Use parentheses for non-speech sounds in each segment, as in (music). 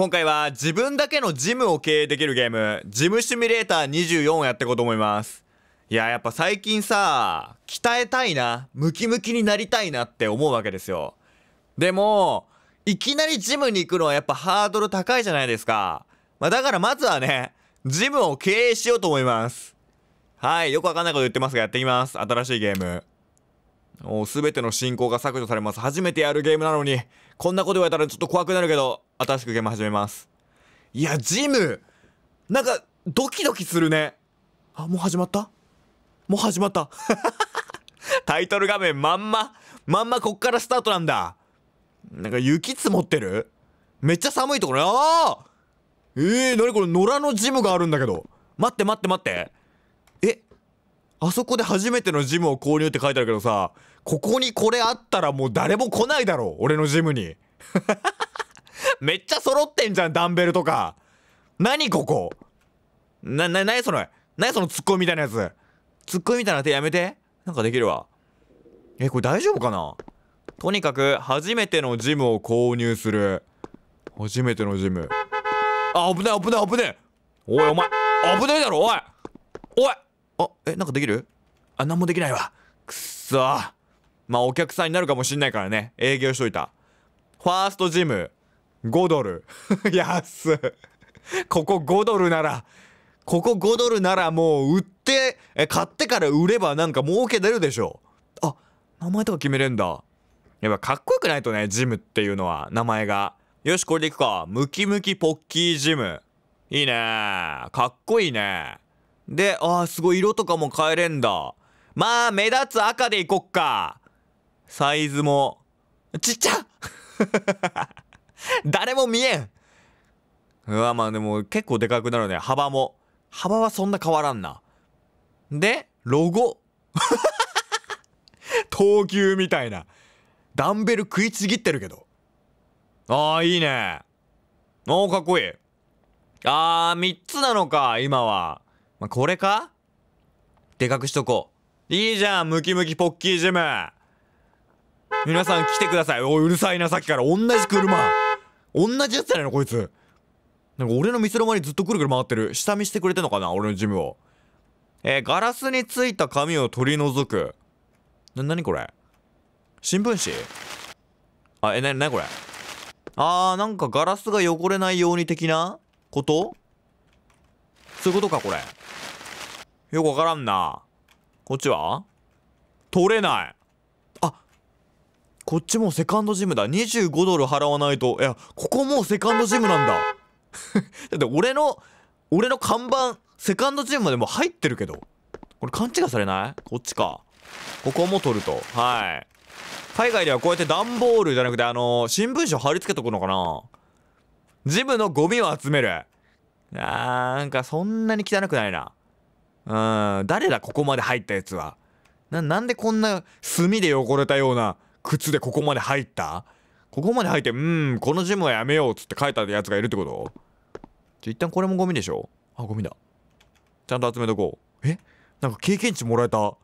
今回は自分だけのジムを経営できるゲーム、ジムシミュレーター24をやっていこうと思います。いや、やっぱ最近さ、鍛えたいな、ムキムキになりたいなって思うわけですよ。でも、いきなりジムに行くのはやっぱハードル高いじゃないですか。まあ、だからまずはね、ジムを経営しようと思います。はい、よくわかんないこと言ってますがやっていきます。新しいゲーム。おすべての進行が削除されます。初めてやるゲームなのに、こんなこと言われたらちょっと怖くなるけど、新しくゲーム始めます。いや、ジムなんか、ドキドキするね。あ、もう始まった？もう始まった。(laughs) タイトル画面まんま、まんまこっからスタートなんだ。なんか雪積もってる？めっちゃ寒いところ、ああええー、なにこれ？野良のジムがあるんだけど。待って待って待って。えあそこで初めてのジムを購入って書いてあるけどさ、ここにこれあったらもう誰も来ないだろう俺のジムに。(laughs) めっちゃ揃ってんじゃん、ダンベルとか。何ここ？な、な、なにそれ？何そのツッコミみたいなやつ？ツッコミみたいな手やめて。なんかできるわ。え、これ大丈夫かな？とにかく、初めてのジムを購入する。初めてのジム。あ、危ねえ危ねえ危ねえおいお前、危ねえだろおいおいあ、え、なんかできる？あ、なんもできないわ。くっそまあお客さんになるかもしんないからね。営業しといた。ファーストジム、5ドル。(laughs) 安ここ5ドルなら、ここ5ドルならもう売って、買ってから売ればなんか儲け出るでしょ。あ、名前とか決めれんだ。やっぱかっこよくないとね、ジムっていうのは、名前が。よし、これでいくか。ムキムキポッキージム。いいねかっこいいねで、あーすごい色とかも変えれんだ。まあ、目立つ赤でいこっか。サイズも、ちっちゃ見えんうわ、まあでも結構でかくなるね。幅も。幅はそんな変わらんな。で、ロゴ。(laughs) 闘牛みたいな。ダンベル食いちぎってるけど。ああ、いいね。おー、かっこいい。あー、3つなのか、今は。まあ、これか？でかくしとこう。いいじゃん、ムキムキポッキージム。皆さん来てください。おい、うるさいな、さっきから。同じ車。同じやつじゃないの、こいつ。なんか俺の店の前にずっとくるくる回ってる。下見してくれてんのかな俺のジムを。えー、ガラスについた紙を取り除く。な、なにこれ？新聞紙？あ、え、な、なにこれ？あー、なんかガラスが汚れないように的な？こと？そういうことか、これ。よくわからんな。こっちは？取れない。こっちもセカンドジムだ。25ドル払わないと。いや、ここもうセカンドジムなんだ。(laughs) だって俺の、俺の看板、セカンドジムまでも入ってるけど。これ勘違いされない？こっちか。ここも取ると。はい。海外ではこうやって段ボールじゃなくて、あのー、新聞紙を貼り付けとくのかなジムのゴミを集める。なんかそんなに汚くないな。うん、誰だここまで入ったやつは。な、なんでこんな炭で汚れたような靴でここまで入った？ここまで入って、うん、このジムはやめようっつって書いたやつがいるってこと？じゃ、一旦これもゴミでしょ？あ、ゴミだ。ちゃんと集めとこう。え？なんか経験値もらえた？(laughs)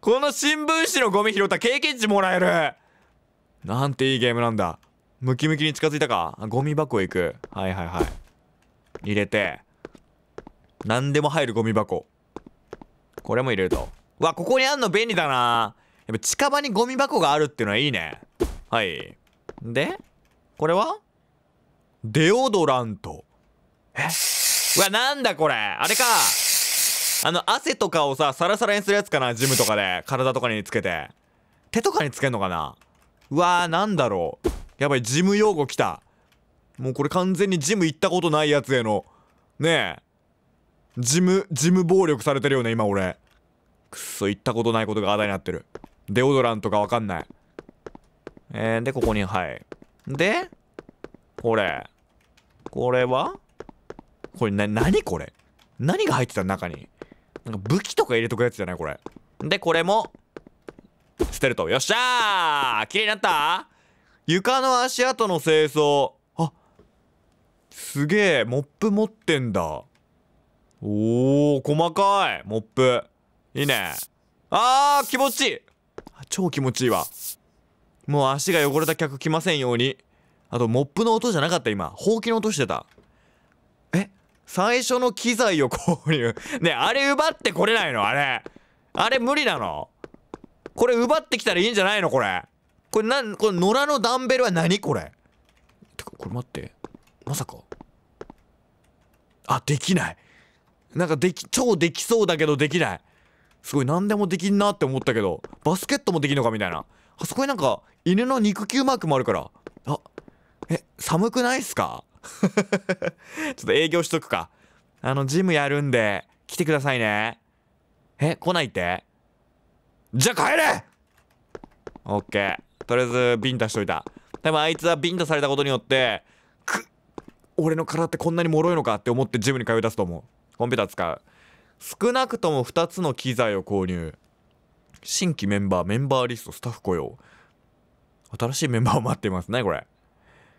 この新聞紙のゴミ拾った経験値もらえるなんていいゲームなんだ。ムキムキに近づいたか？ゴミ箱へ行く。はいはいはい。入れて。何でも入るゴミ箱。これも入れると。わ、ここにあんの便利だなやっぱ近場にゴミ箱があるっていうのはいいね。はい。でこれは？デオドラント。え？うわ、なんだこれ？あれかあの、汗とかをさ、サラサラにするやつかなジムとかで。体とかにつけて。手とかにつけんのかな？うわー、なんだろう。やばい、ジム用語来た。もうこれ完全にジム行ったことないやつへの、ねえ。ジム、ジム暴力されてるよね、今俺。くっそ、行ったことないことがあだになってる。デオドラントかわかんない。えー、で、ここに、はい。で、これ。これは？これ、な、なにこれ？何が入ってた中に？なんか武器とか入れとくやつじゃないこれ。で、これも、捨てると。よっしゃー綺麗になった？床の足跡の清掃。あ、すげえ、モップ持ってんだ。おー、細かい、モップ。いいね。あー、気持ちいい超気持ちいいわ。もう足が汚れた客来ませんように。あとモップの音じゃなかった今。ほうきの音してた。え？最初の機材を購入ねあれ奪ってこれないの？あれ。あれ無理なの？これ奪ってきたらいいんじゃないの？これ。これなん？これ野良のダンベルは何これ？てかこれ待って。まさか。あできない。なんかでき超できそうだけどできない。すごい何でもできんなって思ったけどバスケットもできんのかみたいな。あそこになんか犬の肉球マークもあるから。あえ寒くないっすか？(laughs) ちょっと営業しとくか。あのジムやるんで来てくださいね。え来ないって？じゃあ帰れ！オッケー。とりあえずビンタしといた。でもあいつはビンタされたことによってくっ俺の体ってこんなに脆いのかって思ってジムに通い出すと思う。コンピューター使う。少なくとも2つの機材を購入。新規メンバーメンバーリストスタッフ雇用。新しいメンバーを待っていますねこれ。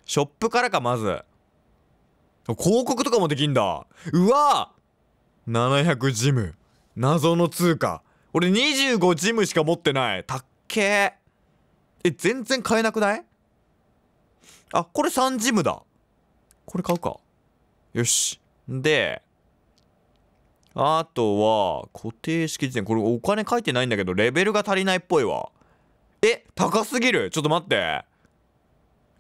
ショップからかまず。広告とかもできんだ。うわ！700ジム謎の通貨。俺25ジムしか持ってない。たっ。けーえ全然買えなくない？あこれ3ジムだ。これ買うか。よし。であとは固定式時点これお金書いてないんだけどレベルが足りないっぽいわ。え高すぎる？ちょっと待って。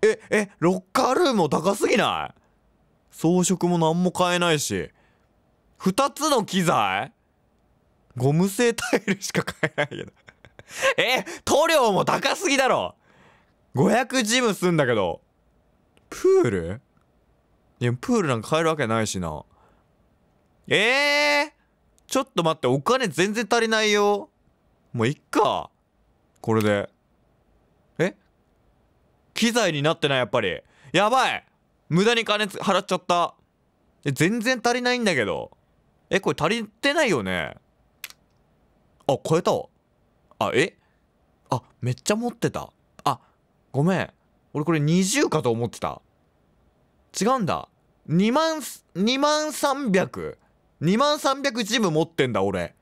ええロッカールームも高すぎない？装飾も何も買えないし。2つの機材？ゴム製タイルしか買えないけど。(laughs) え塗料も高すぎだろ。500ジムすんだけど。プール？いやプールなんか買えるわけないしな。えー、ちょっと待ってお金全然足りないよ。もういっか。これで。え？機材になってないやっぱり。やばい。無駄に金払っちゃった。え全然足りないんだけど。えこれ足りてないよね。あ超えた。わあえ？あめっちゃ持ってた。あごめん。俺これ20かと思ってた。違うんだ。2万2万300 2万300ジム持ってんだ俺。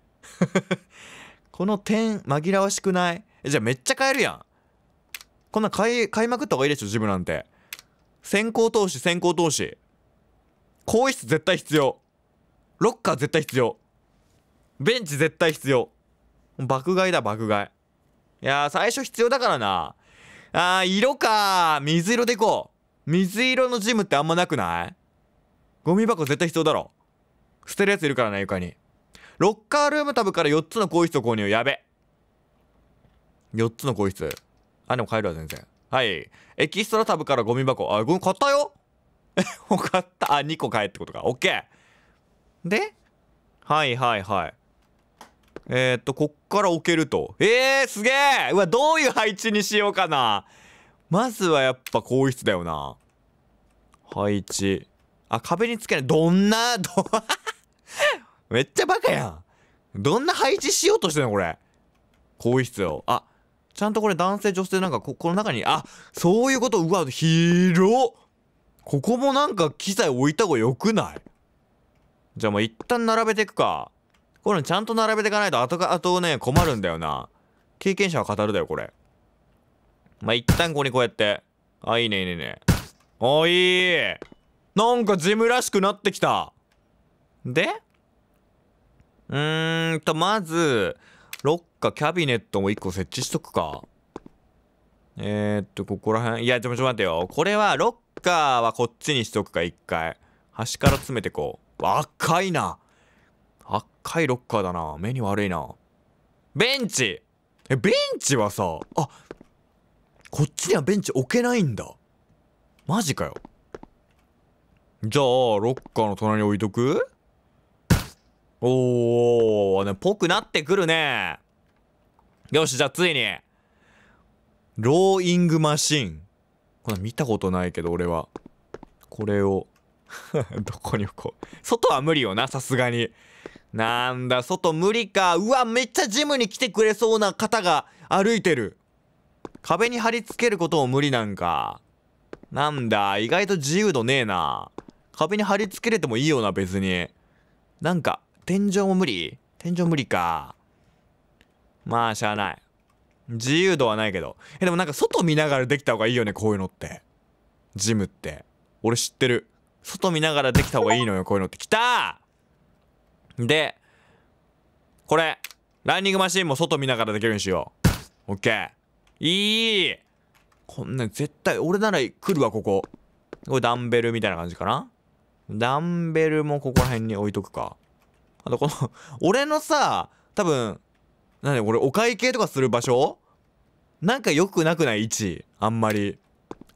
この点紛らわしくない？えじゃあめっちゃ買えるやん。こんな買い買いまくった方がいいでしょジムなんて。先行投資先行投資。更衣室絶対必要。ロッカー絶対必要。ベンチ絶対必要。爆買いだ爆買い。いやー最初必要だからな。あー色か。水色でいこう。水色のジムってあんまなくない？ゴミ箱絶対必要だろ。捨てるやついるからな床に。ロッカールームタブから4つの更衣室を購入。やべ。4つの更衣室。あでも買えるわ全然。はい。エキストラタブからゴミ箱。あゴミ買ったよ。え (laughs) 買った。あ2個買えってことか。オッケー。ではいはいはい。えー、っとこっから置けると。えー、すげえ。うわどういう配置にしようかな。まずはやっぱ更衣室だよな。配置。あ壁につけない。どんなど (laughs) めっちゃバカやん。どんな配置しようとしてんのこれ。更衣室を。あちゃんとこれ男性女性なんかここの中にあそういうこと。うわ広っ。ここもなんか機材置いた方がよくない？じゃあもう一旦並べていくか。これちゃんと並べていかないと後が後ね困るんだよな。経験者は語るだよこれ。まあ一旦ここにこうやって。あいいねいいねいいね。あいい。なんかジムらしくなってきた。で？うーんとまずロッカーキャビネットも1個設置しとくか。えー、っとここら辺。いやちょっと待ってよ。これはロッカーはこっちにしとくか一回。端から詰めてこう。赤いな。赤いロッカーだな。目に悪いな。ベンチ！えベンチはさあこっちにはベンチ置けないんだ。マジかよ。じゃあロッカーの隣に置いとく？おーねぽくなってくるね。よしじゃあついに。ローイングマシン。これ見たことないけど俺は。これを。(laughs) どこに置こう？外は無理よなさすがに。なんだ外無理か。うわめっちゃジムに来てくれそうな方が歩いてる。壁に貼り付けることも無理なんか。なんだ意外と自由度ねえな。壁に貼り付けれてもいいよな別に。なんか天井も無理？天井無理か。まあしゃあない。自由度はないけど。えでもなんか外見ながらできた方がいいよねこういうのって。ジムって。俺知ってる。外見ながらできた方がいいのよこういうのって。きた!でこれランニングマシンも外見ながらできるようにしよう。オッケー。いい!こんなん絶対俺なら来るわここ。これダンベルみたいな感じかな。ダンベルもここら辺に置いとくか。あとこの (laughs) 俺のさ多分なんで俺お会計とかする場所？なんか良くなくない？位置。あんまり。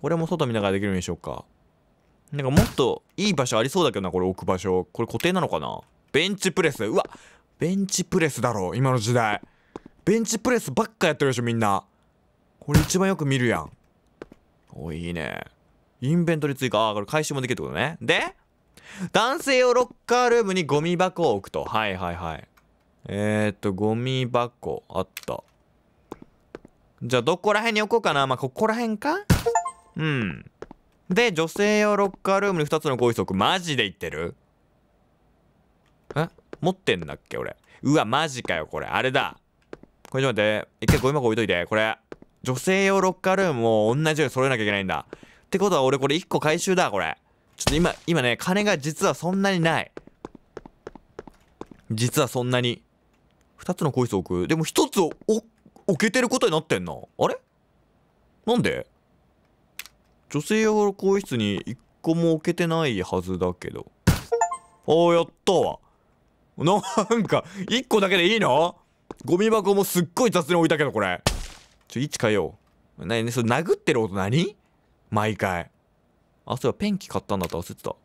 俺も外見ながらできるようにしようか。なんかもっといい場所ありそうだけどなこれ置く場所。これ固定なのかな？ベンチプレス。うわベンチプレスだろ今の時代。ベンチプレスばっかやってるでしょみんな。これ一番よく見るやん。おいいね。インベントリ追加。あこれ回収もできるってことね。で男性用ロッカールームにゴミ箱を置くと。はいはいはい。えー、っとゴミ箱あった。じゃあどこら辺に置こうかな？まあここら辺か？うん。で女性用ロッカールームに2つの更衣置マジで言ってる？え？持ってんだっけ俺？うわマジかよこれ。あれだ。これちょっと待って。一回ゴミ箱置いといて。これ女性用ロッカールームも同じように揃えなきゃいけないんだ。ってことは俺これ1個回収だこれ。ちょっと今今ね金が実はそんなにない。実はそんなに。2つの更衣室置く？でも1つを置けてることになってんなあれ？なんで？女性用の更衣室に1個も置けてないはずだけど。ああやったわ。なんか1個だけでいいの？ゴミ箱もすっごい雑に置いたけどこれ。ちょ位置変えよう。何ねそれ殴ってる音何？毎回。あそういえばペンキ買ったんだった忘れてた。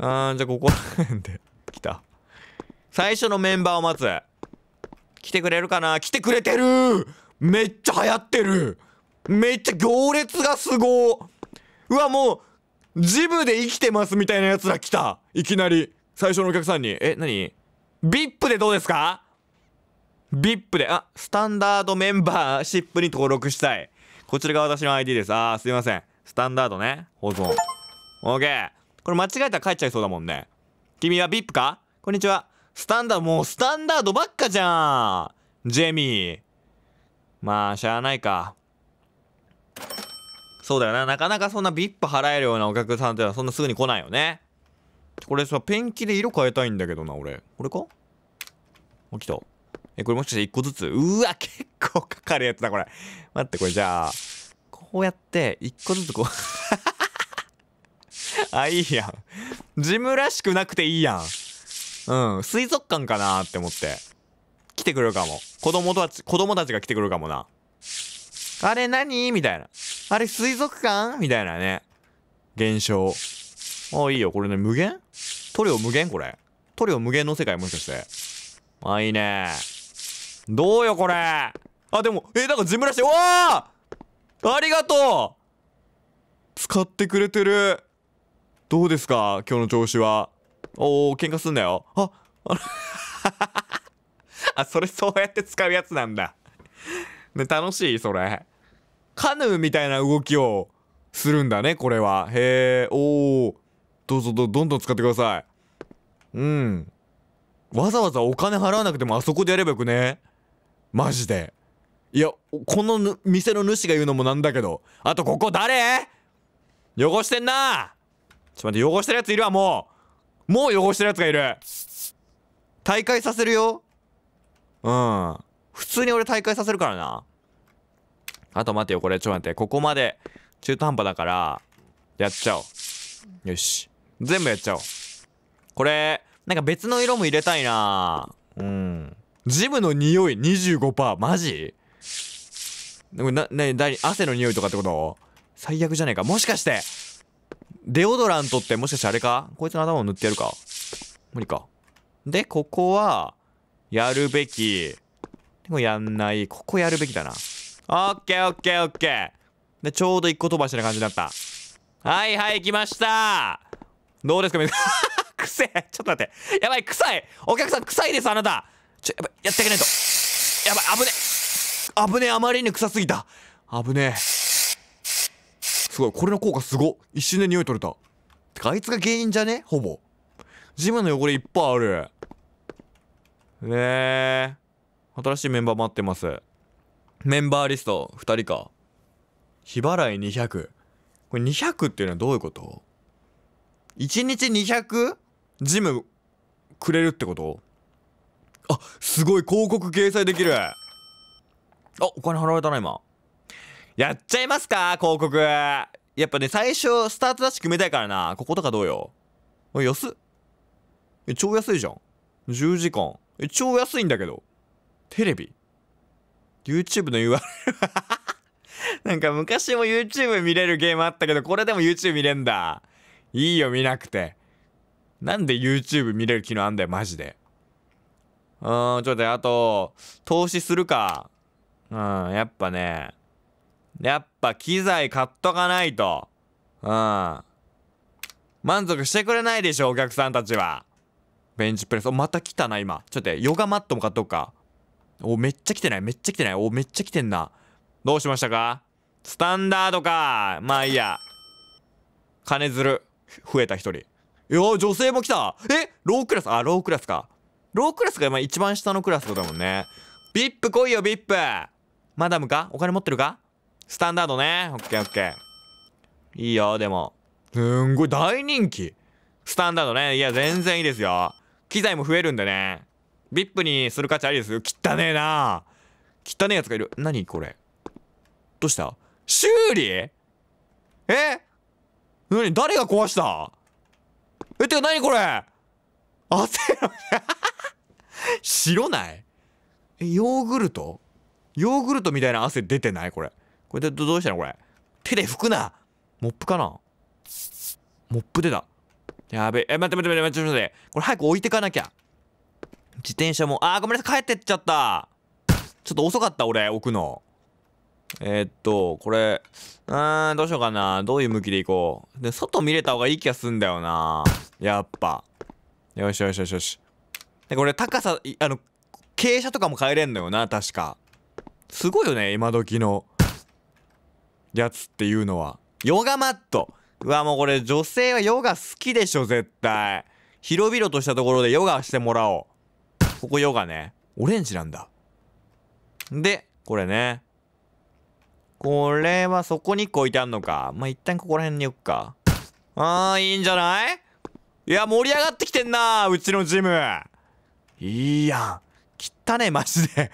あーじゃあここら辺で。(laughs) 来た。最初のメンバーを待つ。来てくれるかな？来てくれてる！めっちゃ流行ってる！めっちゃ行列がすごうわもうジムで生きてますみたいなやつら来た。いきなり。最初のお客さんに。え何？VIP でどうですか？VIP で。あスタンダードメンバーシップに登録したい。こちらが私の ID です。あーすいません。スタンダードね保存。OK これ間違えたら帰っちゃいそうだもんね。君は VIP か？こんにちは。スタンダードもうスタンダードばっかじゃん。ジェミー。まあしゃあないか。そうだよな。なかなかそんな VIP 払えるようなお客さんってのはそんなすぐに来ないよね。これさペンキで色変えたいんだけどな俺。これか？あ来た。えこれもしかして1個ずつ？うわ結構かかるやつだこれ。待ってこれじゃあ。こうやって1個ずつこう。(laughs) あいいやん。ジムらしくなくていいやん。うん。水族館かなって思って。来てくれるかも。子供たち子供たちが来てくれるかもな。あれ何みたいな。あれ水族館？みたいなね。現象。あいいよ。これね無限？トリオ無限？これ。トリオ無限の世界もしかして。あいいね。どうよこれ。あでもえなんかジムらしい。わあありがとう。使ってくれてる。どうですか？今日の調子は。おお喧嘩すんなよ。ああ (laughs) あそれそうやって使うやつなんだ。ね楽しい？それ。カヌーみたいな動きをするんだねこれは。へえおおどうぞどどんどん使ってください。うん。わざわざお金払わなくてもあそこでやればよくね。マジで。いやこの店の主が言うのもなんだけど。あとここ誰？汚してんな。ちょ待って汚してるやついるわもう。もう汚してるやつがいる。大会させるよ。うん。普通に俺大会させるからな。あと待ってよこれ。ちょ待って。ここまで中途半端だからやっちゃおう。よし。全部やっちゃおう。これなんか別の色も入れたいな。うん。ジムの匂い25%マジ？な、な、な、汗の匂いとかってこと？最悪じゃねえか。もしかしてデオドラントってもしかしてあれか？こいつの頭を塗ってやるか？無理か。でここはやるべき。でもやんない。ここやるべきだな。オッケーオッケーオッケー。でちょうど一個飛ばしな感じになった。はいはい来ました。どうですか？皆さん。(laughs) くせえ。ちょっと待って。やばい臭い。お客さん臭いですあなた。ちょやばいやってあげないと。やばい危ねえ。危ねえあまりに臭すぎた。危ねえ。すごいこれの効果すご一瞬で匂い取れた。てかあいつが原因じゃね？ほぼ。ジムの汚れいっぱいある。ねえ。新しいメンバー待ってます。メンバーリスト2人か。日払い200これ200っていうのはどういうこと？1日 200? ジムくれるってこと？あすごい広告掲載できる。あお金払われたな今。やっちゃいますか広告。やっぱね最初スタートダッシュ決めたいからな。こことかどうよ。安っ。え超安いじゃん。10時間。え超安いんだけど。テレビ。YouTube の URL (laughs) なんか昔も YouTube 見れるゲームあったけどこれでも YouTube 見れんだ。いいよ見なくて。なんで YouTube 見れる機能あんだよマジで。うーんちょっとあと投資するか。うんやっぱねやっぱ機材買っとかないと。うん。満足してくれないでしょお客さんたちは。ベンチプレス。おまた来たな今。ちょっとヨガマットも買っとくか。おめっちゃ来てない。めっちゃ来てない。おめっちゃ来てんな。どうしましたか？スタンダードか。まあいいや。金づる。増えた一人。いや女性も来た。えロークラス？あロークラスか。ロークラスが今一番下のクラスだもんね。ビップ来いよビップ。マダムかお金持ってるかスタンダードね。オッケーオッケー。いいよでも。すんごい大人気。スタンダードね。いや全然いいですよ。機材も増えるんでね。ビップにする価値ありです。よ汚ねえな。汚ねえやつがいる。何これ？どうした？修理？え？何？誰が壊した？えてか何これ？汗の白ない？えヨーグルト？ヨーグルトみたいな汗出てない？これ。これでどうしたの？これ。手で拭くな。モップかな？モップ出た。やべえ。え待って待って待って待って待って。これ早く置いてかなきゃ。自転車も。あーごめんなさい。帰ってっちゃった。ちょっと遅かった俺置くの。えー、っとこれうーんどうしようかな。どういう向きで行こう。で外見れた方がいい気がすんだよな。やっぱ。よしよしよしよし。でこれ高さあの傾斜とかも変えれんのよな確か。すごいよね今時のやつっていうのは。ヨガマット。うわもうこれ女性はヨガ好きでしょ絶対。広々としたところでヨガしてもらおう。ここヨガね。オレンジなんだ。でこれね。これはそこに1個置いてあんのか。まあ、一旦ここら辺に置くか。あーいいんじゃない？いや盛り上がってきてんなうちのジム。いいやん。汚ねマジで。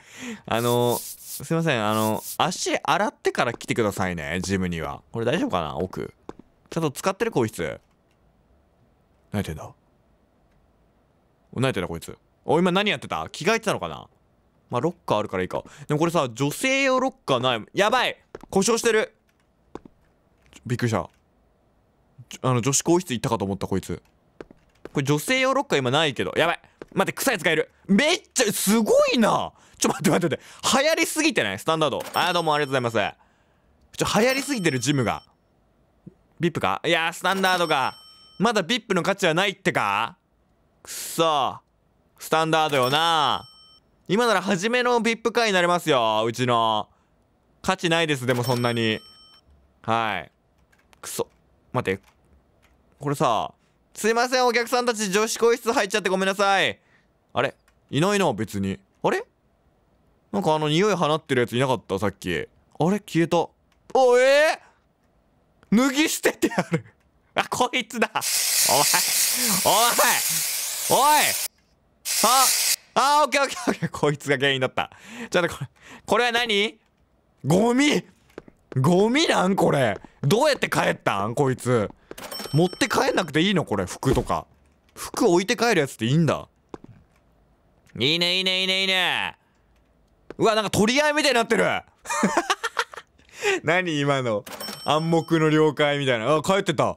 あのすいませんあの足洗ってから来てくださいねジムには。これ大丈夫かな奥。ちゃんと使ってるこいつ。何やってんだ。何やってんだこいつ。お今何やってた？着替えてたのかな？まあロッカーあるからいいか。でもこれさ女性用ロッカーない。やばい！故障してる。びっくりした。あの女子更衣室行ったかと思ったこいつ。これ女性用ロッカー今ないけど。やばい！待って臭いやつがいる。めっちゃすごいな！ちょ待って待って待って。流行りすぎてない？スタンダード。あーどうもありがとうございます。ちょ流行りすぎてるジムが。ビップか？いやスタンダードか。まだビップの価値はないってか？くそ。スタンダードよな。今なら初めの VIP 会になれますようちの。価値ないですでもそんなに。はい。くそ。待って。これさすいませんお客さんたち女子更衣室入っちゃってごめんなさい。あれ？いないな別に。あれ？なんかあの匂い放ってるやついなかった？さっき。あれ？消えた。おえ？ー、脱ぎ捨ててある。(laughs) あこいつだ。お前。おい。おい。あ。あオッケーオッケーオッケー。こいつが原因だった。ちょっとこれこれは何？ゴミ。ゴミなんこれ。どうやって帰ったん？こいつ。持って帰んなくていいのこれ服とか。服置いて帰るやつっていいんだ。いいねいいねいいねいいね。うわなんか取り合いみたいになってる。何今の。暗黙の了解みたいな。あ帰ってた。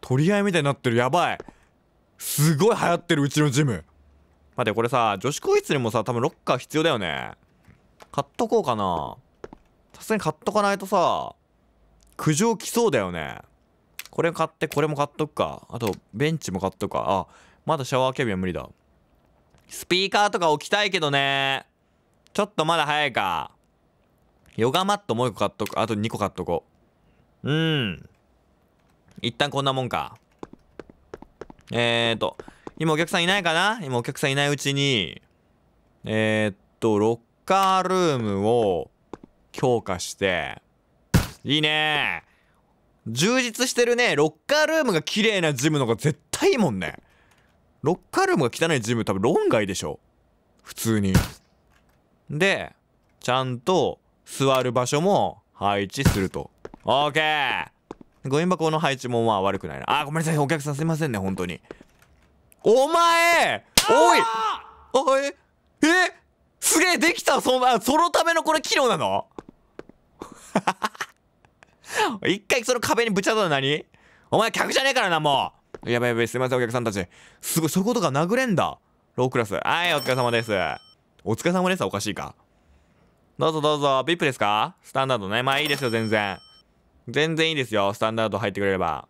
取り合いみたいになってる。やばい。すごい流行ってるうちのジム。待ってこれさ女子更衣室にもさ多分ロッカー必要だよね。買っとこうかな。さすがに買っとかないとさ苦情来そうだよね。これ買ってこれも買っとくか。あとベンチも買っとくか。あまだシャワーキャビンは無理だ。スピーカーとか置きたいけどね。ちょっとまだ早いか。ヨガマットもう一個買っとく。あと2個買っとこう。うん。一旦こんなもんか。えーと今お客さんいないかな？今お客さんいないうちに。えー、っとロッカールームを強化して。いいね。充実してるね。ロッカールームが綺麗なジムの方が絶対いいもんね。ロッカールームが汚いジム多分論外でしょ。普通に。でちゃんと座る場所も配置すると。OK ゴミ箱の配置もまあ悪くないな。あごめんなさい。お客さんすいませんね本当に。お前！おい！おい！え？すげえできた！そんなそのためのこれ機能なの？(laughs) 一回その壁にぶち当たるの何？お前客じゃねえからなもう。やばいやばいすいませんお客さんたち。すごいそういうことが殴れんだ。ロークラス。はいお疲れ様ですお疲れ様ですおかしいか。どうぞどうぞ。VIP ですか？スタンダードね。まあいいですよ全然。全然いいですよ。スタンダード入ってくれれば。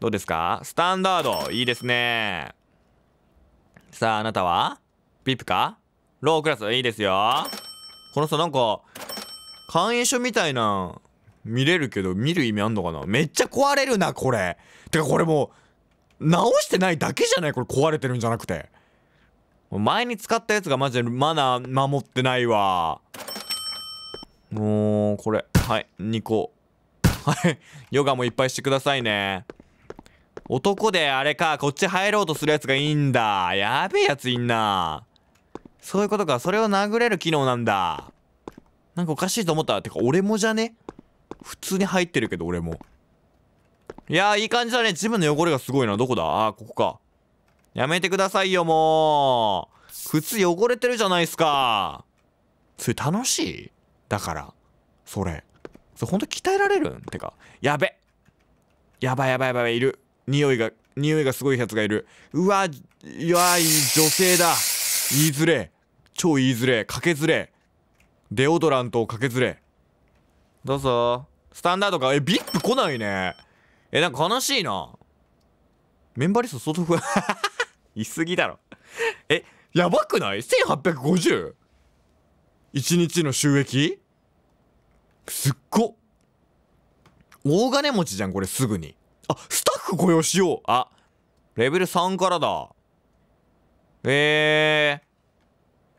どうですか？スタンダードいいですね。さああなたは？VIP か？ロークラスいいですよ。この人なんか会員証みたいな見れるけど見る意味あんのかな？めっちゃ壊れるなこれ。てかこれもう直してないだけじゃない？これ壊れてるんじゃなくて。前に使ったやつがマジでマナー守ってないわ。もうこれはい2個。はい (laughs) ヨガもいっぱいしてくださいね。男であれかこっち入ろうとするやつがいいんだ。やべえやついんな。そういうことかそれを殴れる機能なんだ。なんかおかしいと思った。てか俺もじゃね？普通に入ってるけど俺も。いやーいい感じだね。ジムの汚れがすごいな。どこだ？あーここか。やめてくださいよもう。靴汚れてるじゃないですか。それ楽しい？だから。それ。それほんと鍛えられる？んてか。やべ。やばいやばいやばいいる。匂いが匂いがすごいやつがいる。うわいやい女性だ。言いづれ超言いづれかけづれデオドラントをかけづれどうぞ。スタンダードか？えビップ来ないね。えなんか悲しいな。メンバーリスト相当不安。いすぎだろ。えやばくない ?1850? 1日の収益？すっご大金持ちじゃんこれすぐに。あスタッフ雇用しよう。あレベル3からだ。え。ー、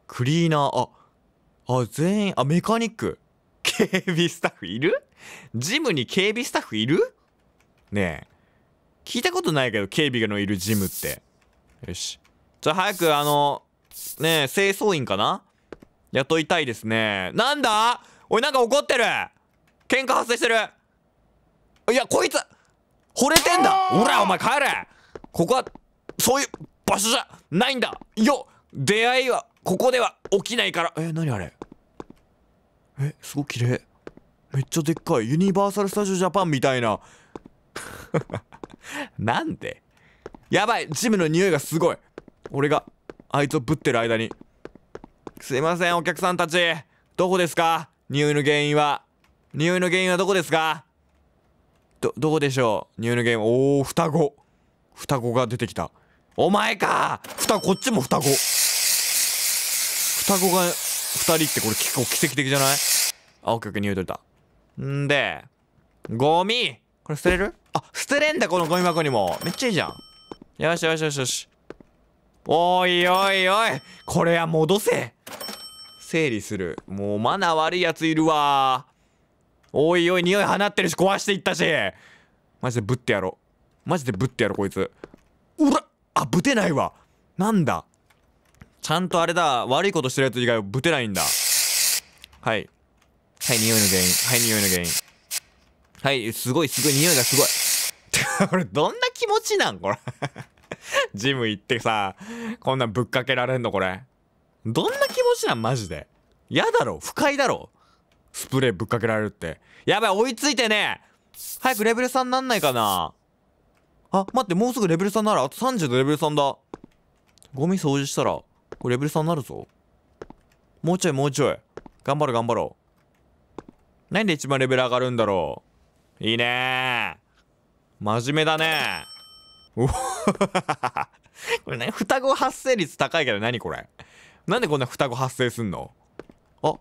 クリーナー。ああ全員あメカニック。警備スタッフいる？ジムに警備スタッフいる？ねえ。聞いたことないけど警備のいるジムって。よし。じゃあ早くあのねえ清掃員かな？雇いたいですね。なんだ？おいなんか怒ってる。喧嘩発生してる。いやこいつ惚れてんだ。ほらお前帰れ。ここはそういう場所じゃないんだ。よ出会いはここでは起きないから。え何あれ？えすごい綺麗。めっちゃでっかい。ユニバーサル・スタジオ・ジャパンみたいな。(laughs) なんで？やばいジムの匂いがすごい。俺があいつをぶってる間に。すいませんお客さんたち。どこですか？匂いの原因は。匂いの原因はどこですか？どどこでしょう？匂いの原因。おお双子。双子が出てきた。お前か！双子こっちも双子。双子が2人ってこれ結構奇跡的じゃない？あオッケーオッケー匂い取れた。んでゴミ。これ捨てれる？あ捨てれんだこのゴミ箱にも。めっちゃいいじゃん。よしよしよしよし。おいおいおい。これは戻せ。整理する。もうマナー悪いやついるわ。おいおい匂い放ってるし壊していったし。マジでぶってやろう。マジでぶってやろうこいつ。うらあぶてないわ。なんだ。ちゃんとあれだ。悪いことしてるやつ以外はぶてないんだ。はい。はい匂いの原因。はい匂いの原因。はいすごいすごい匂いがすごい。(laughs) これどんな気持ちなん？これ。(laughs) ジム行ってさこんなんぶっかけられんの？これ。どんな気持ちなん？マジで。嫌だろ。不快だろ。スプレーぶっかけられるって。やばい追いついてね早くレベル3なんないかな。あ待ってもうすぐレベル3ならあと30でレベル3だ。ゴミ掃除したらこれレベル3になるぞ。もうちょいもうちょい。頑張ろ頑張ろう。何で一番レベル上がるんだろう。いいね。真面目だね。(laughs) これね双子発生率高いけど何これ？なんでこんな双子発生すんの？あ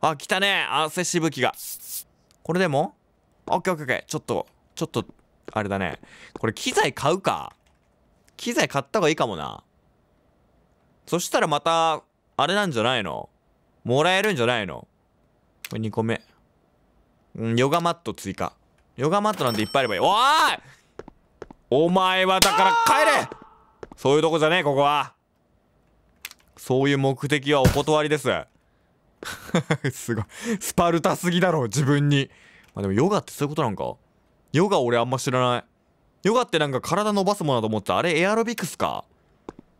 あ来たね。汗しぶきが。これでも？オッケーオッケーオッケー。ちょっとちょっとあれだね。これ機材買うか？機材買った方がいいかもな。そしたらまたあれなんじゃないの？もらえるんじゃないの？これ2個目。うんヨガマット追加。ヨガマットなんていっぱいあればいい。おーい！お前はだから帰れ。そういうとこじゃねえここは。そういう目的はお断りです。(laughs) すごい。スパルタすぎだろ自分に。まあでもヨガってそういうことなんか？ヨガ俺あんま知らない。ヨガってなんか体伸ばすものだと思ってた。あれエアロビクスか？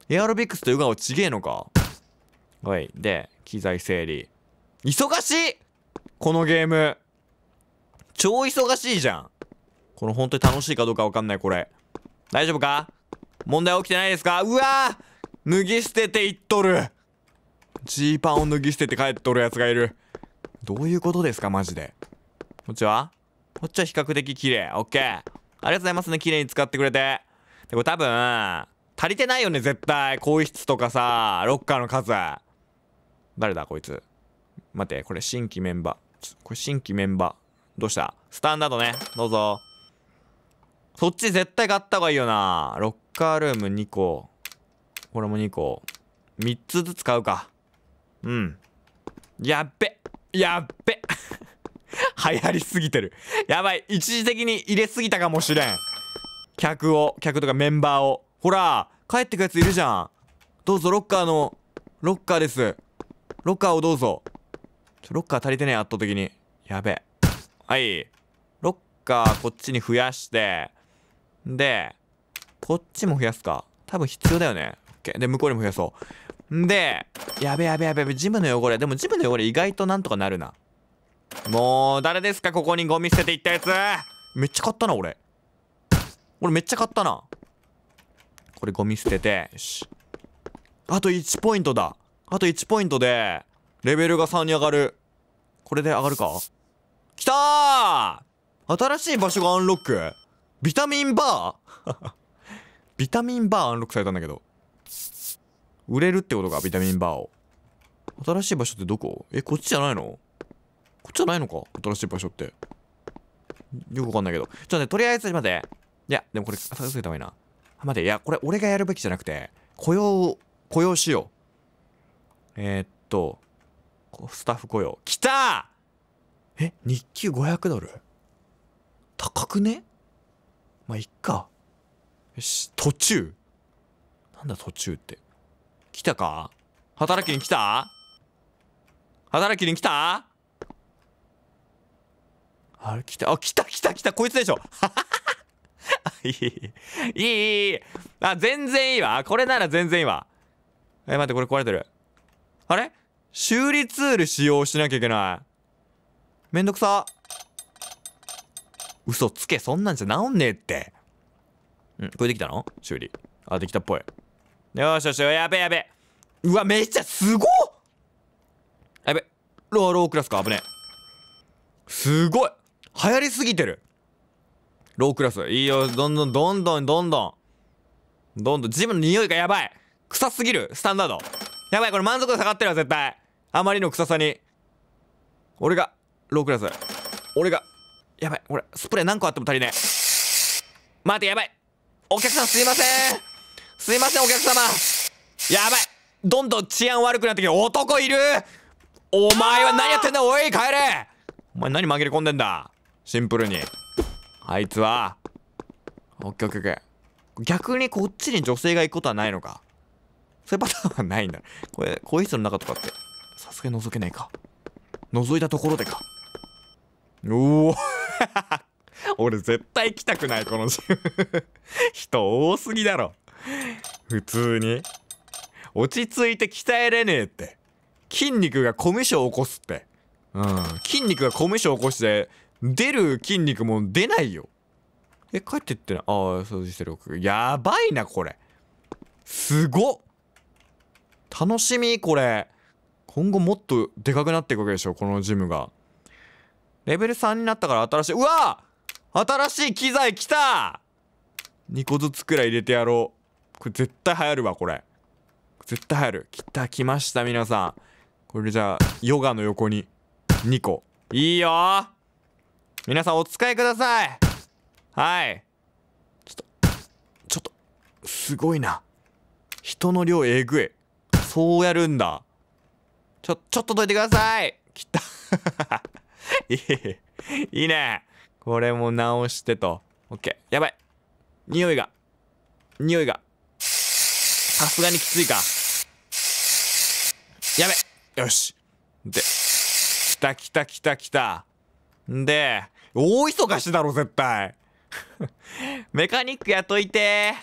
エアロビクスとヨガはちげえのか？はいで機材整理。忙しい！このゲーム。超忙しいじゃん。この本当に楽しいかどうかわかんないこれ大丈夫か？問題起きてないですか？うわ脱ぎ捨てていっとる。ジーパンを脱ぎ捨てて帰っとるやつがいる。どういうことですか？マジで。こっちは？こっちは比較的綺麗。オッケー。ありがとうございますね。綺麗に使ってくれて。でこれ多分足りてないよね絶対。更衣室とかさロッカーの数。誰だこいつ？待ってこれ新規メンバー。これ新規メンバー。どうした？スタンダードね。どうぞ。そっち絶対買った方がいいよな。ロッカールーム2個。これも2個。3つずつ買うか。うん。やっべ。やっべ。(laughs) 流行りすぎてる。やばい。一時的に入れすぎたかもしれん。客を客とかメンバーを。ほら帰ってくやついるじゃん。どうぞロッカーのロッカーです。ロッカーをどうぞ。ロッカー足りてねえ圧倒的に。やべ。はい。ロッカーこっちに増やして。でこっちも増やすか。多分必要だよね。OK で向こうにも増やそう。んでやべやべやべやべジムの汚れ。でもジムの汚れ意外となんとかなるな。もう誰ですか？ここにゴミ捨てていったやつ。めっちゃ買ったな俺。俺めっちゃ買ったな。これゴミ捨ててよし。あと1ポイントだ。あと1ポイントでレベルが3に上がる。これで上がるか？きたー！新しい場所がアンロック。ビタミンバー？(laughs) ビタミンバーアンロックされたんだけど。売れるってことかビタミンバーを。新しい場所ってどこ？えこっちじゃないの？こっちじゃないのか？新しい場所って。よくわかんないけど。ちょっとねとりあえず待って。いやでもこれ探せた方がいいな。待って。いやこれ俺がやるべきじゃなくて雇用雇用しよう。えー、っとスタッフ雇用。来た！え日給500ドル？高くね？まあいっか。よし。途中。なんだ途中って。来たか？働きに来た？働きに来た？あれ？来た？あ来た来た来た。こいつでしょ。(laughs) いいいいいいいあ全然いいわ。これなら全然いいわ。え待ってこれ壊れてる。あれ？修理ツール使用しなきゃいけない。めんどくさ。嘘つけ、そんなんじゃ治んねえって。うん、これできたの？修理。あ、できたっぽい。よしよしよ、やべやべ。うわ、めっちゃすごっやべ。ロー、ロークラスか、危ねえ。すごい流行りすぎてるロークラス。いいよ、どんどん、どんどん、どんどん。どんどん、ジムの匂いがやばい臭すぎるスタンダード。やばい、これ満足度下がってるわ、絶対。あまりの臭さに。俺が、ロークラス。俺が、やばいこれスプレー何個あっても足りねえ。待てやばい。お客さんすいません。すいませんお客様。やばい。どんどん治安悪くなってきて男いる。お前は何やってんだおい帰れ。お前何紛れ込んでんだ。シンプルに。あいつはオッケーオッケーオッケー逆にこっちに女性が行くことはないのか。そういうパターンはないんだ。これ更衣室の中とかってさすがに覗けないか。覗いたところでか。おお (laughs) 俺絶対行きたくないこのジム。(laughs) 人多すぎだろ。普通に。落ち着いて鍛えれねえって。筋肉がコミュ障起こすって。うん。筋肉がコミュ障起こして出る筋肉も出ないよ。え帰ってってなああ掃除してるやばいなこれ。すごっ。楽しみこれ。今後もっとでかくなっていくわけでしょこのジムが。レベル3になったから新しいうわ新しい機材来た！2個ずつくらい入れてやろう。これ絶対流行るわこれ。絶対流行る。来た来ました皆さん。これじゃあヨガの横に2個。いいよ！皆さんお使いください。はい。ちょっとちょっとすごいな。人の量えぐい。そうやるんだ。ちょちょっとどいてください。来た。(laughs) いいねこれも直してと。オッケー。やばい。匂いが。匂いが。さすがにきついか。やべよし。で、来た来た来た来た。んで、大忙しだろ、絶対。(laughs) メカニックやといて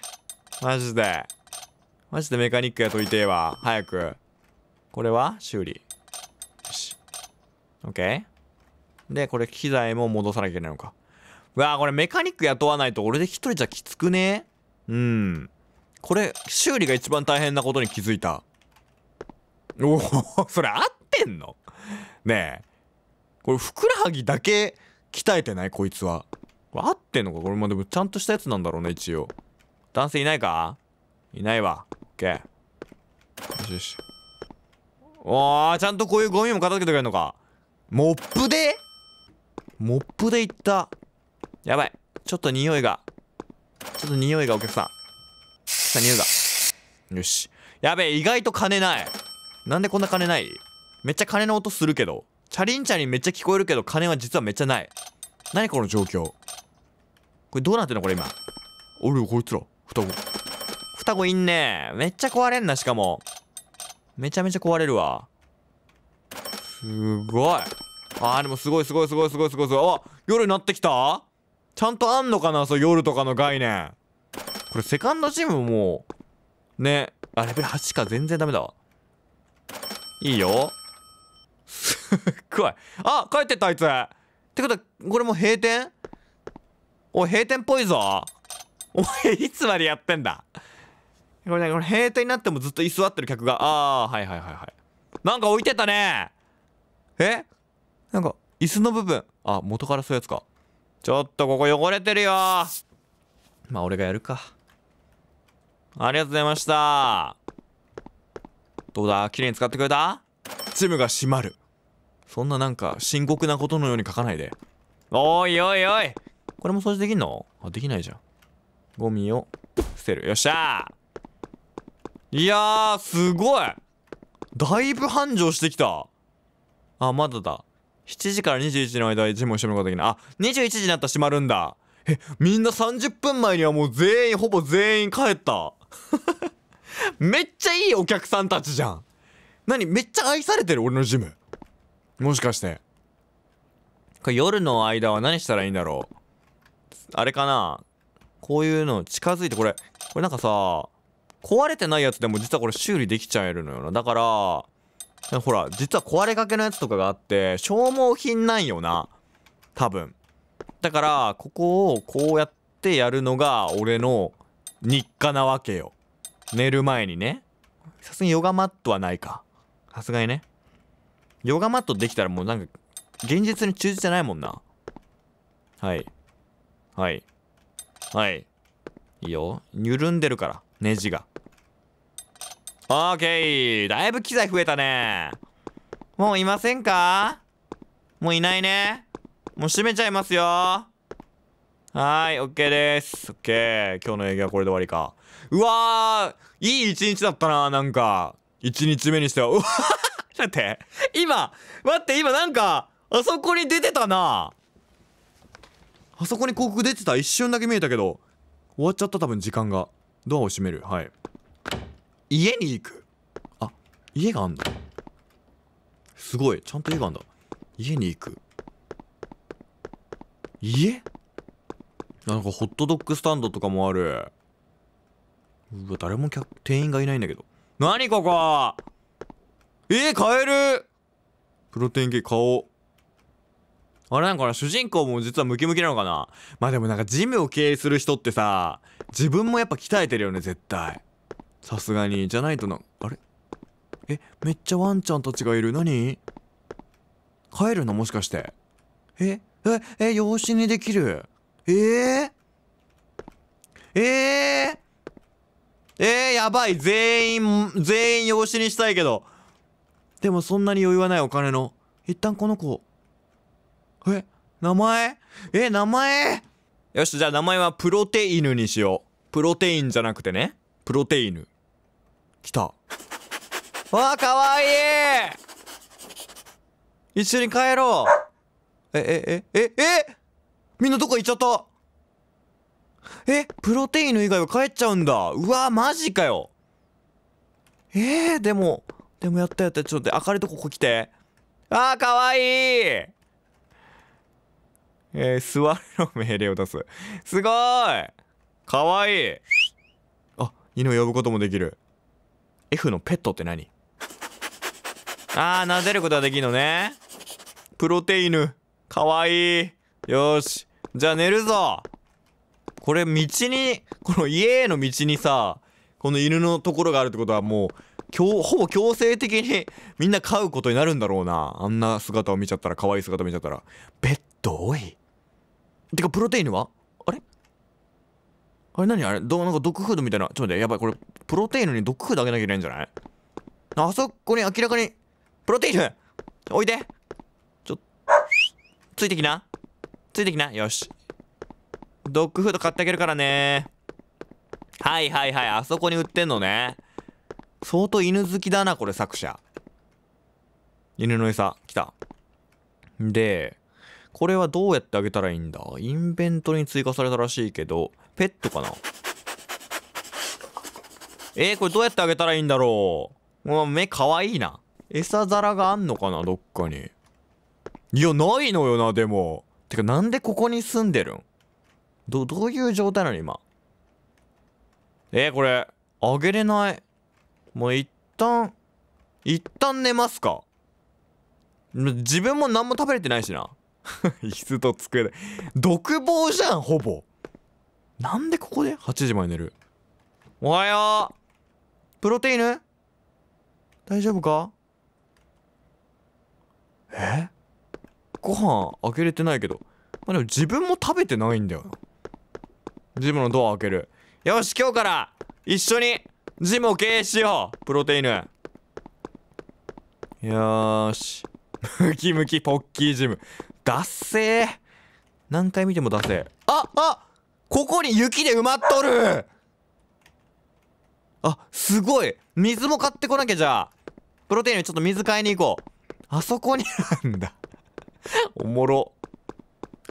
マジで。マジでメカニックやといてえわ。早く。これは？修理。よし。オッケーで、これ機材も戻さなきゃいけないのか。うわーこれメカニック雇わないと俺で一人じゃきつくね？うん。これ、修理が一番大変なことに気づいた。おお、(laughs) それ合ってんの？ねえ。これ、ふくらはぎだけ鍛えてない？こいつは。合ってんのか？これもでもちゃんとしたやつなんだろうね、一応。男性いないか？いないわ。オッケー。よしよし。おー、ちゃんとこういうゴミも片付けてくれるのか？モップで？モップでいった。やばい。ちょっと匂いが。ちょっと匂いがお客さん。さあ、匂いが。よし。やべえ、意外と金ない。なんでこんな金ない？めっちゃ金の音するけど。チャリンチャリンめっちゃ聞こえるけど、金は実はめっちゃない。何この状況？これどうなってんのこれ今？おるよ、こいつら。双子。双子いんねめっちゃ壊れんな、しかも。めちゃめちゃ壊れるわ。すごい。あーでもすごいすごいすごいすごいすごいすごい。あ夜になってきた？ちゃんとあんのかな？そう夜とかの概念。これセカンドチームもう、ね。あ、レベル8か全然ダメだわ。いいよ。すっごい。あ帰ってったあいつ。ってことは、これもう閉店？おい、閉店っぽいぞ。お前、いつまでやってんだ？これね、これ閉店になってもずっと居座ってる客が、あー、はいはいはいはい。なんか置いてたねえ？なんか、椅子の部分。あ、元からそういうやつか。ちょっとここ汚れてるよまあ、俺がやるか。ありがとうございました。どうだ？綺麗に使ってくれた？ジムが閉まる。そんななんか深刻なことのように書かないで。おいおいおいこれも掃除できんの？あ、できないじゃん。ゴミを捨てる。よっしゃいやー、すごいだいぶ繁盛してきた。あ、まだだ。7時から21時の間ジムを閉めることができない。あ、21時になったら閉まるんだ。え、みんな30分前にはもう全員、ほぼ全員帰った。(laughs) めっちゃいいお客さんたちじゃん。何めっちゃ愛されてる？俺のジム。もしかして。これ夜の間は何したらいいんだろう？あれかな？こういうの近づいてこれ、これなんかさ、壊れてないやつでも実はこれ修理できちゃえるのよな。だから、ほら、実は壊れかけのやつとかがあって、消耗品なんよな。多分。だから、ここをこうやってやるのが俺の日課なわけよ。寝る前にね。さすがにヨガマットはないか。さすがにね。ヨガマットできたらもうなんか、現実に忠実じゃないもんな。はい。はい。はい。いいよ。緩んでるから、ネジが。オーケーだいぶ機材増えたね。もういませんか？もういないね。もう閉めちゃいますよ。はーい、オッケーです。オッケー。今日の営業はこれで終わりか。うわーいい一日だったな、なんか。一日目にしては。うわちょっと待って。今、待って、今なんか、あそこに出てたな。あそこに広告出てた？一瞬だけ見えたけど。終わっちゃった、多分時間が。ドアを閉める。はい。家に行く。あ、家があんだ。すごい。ちゃんと家があんだ。家に行く。家？なんかホットドッグスタンドとかもある。うわ、誰も客店員がいないんだけど。何ここ？えー、買えるプロテイン系買おう。あれなんかな主人公も実はムキムキなのかな？まあでもなんかジムを経営する人ってさ、自分もやっぱ鍛えてるよね、絶対。さすがに。じゃないとな、あれ？え、めっちゃワンちゃんたちがいる。何？帰るの？もしかして。え？え、え、養子にできる？え？ー、え？ー、え？ー、やばい。全員、全員養子にしたいけど。でもそんなに余裕はないお金の。一旦この子。え、名前？え、名前？よし、じゃあ名前はプロテイヌにしよう。プロテインじゃなくてね。プロテイヌ。来た。わあ、かわいい。一緒に帰ろう。え、え、え、え、え？みんなどこ行っちゃった。えプロテイン以外は帰っちゃうんだ。うわマジかよ。えー、でもでもやったやった。ちょっと待って明るいとここ来て。あーかわいい。えー、座るの命令を出す。すごい。かわいい。あ犬を呼ぶこともできる。F のペットって何？あー撫でることができるのね。プロテイヌ。かわいい。よし。じゃあ寝るぞ。これ道にこの家への道にさこの犬のところがあるってことはもう今日ほぼ強制的にみんな飼うことになるんだろうな。あんな姿を見ちゃったら可愛い姿見ちゃったら。ベッド多い。てかプロテインは？あれ何？あれどうなんかドッグフードみたいな。ちょっと待ってやばいこれプロテインにドッグフードあげなきゃいけないんじゃない？あそこに明らかにプロテイン！おいでちょついてきな。ついてきな。よし。ドッグフード買ってあげるからね。はいはいはいあそこに売ってんのね。相当犬好きだなこれ作者。犬の餌。来た。でこれはどうやってあげたらいいんだ？インベントに追加されたらしいけど。ペットかな？えー、これどうやってあげたらいいんだろう？う目かわいいな。餌皿があんのかな？どっかに。いやないのよなでも。てかなんでここに住んでるん？どどういう状態なの今？えー、これあげれない。もう一旦一旦寝ますか。自分も何も食べれてないしな。(laughs) 椅子と机で。独房じゃんほぼ。なんでここで？8時まで寝る。おはよう。プロテイヌ大丈夫か？え？ご飯開けれてないけど。まあでも自分も食べてないんだよな。ジムのドア開ける。よし今日から一緒にジムを経営しよう。プロテイヌよーし。ムキムキポッキージム。ダッセー。何回見てもダセー。ああここに雪で埋まっとる。あすごい。水も買ってこなきゃじゃあ。プロテインちょっと水買いに行こう。あそこにあんだ。おもろ。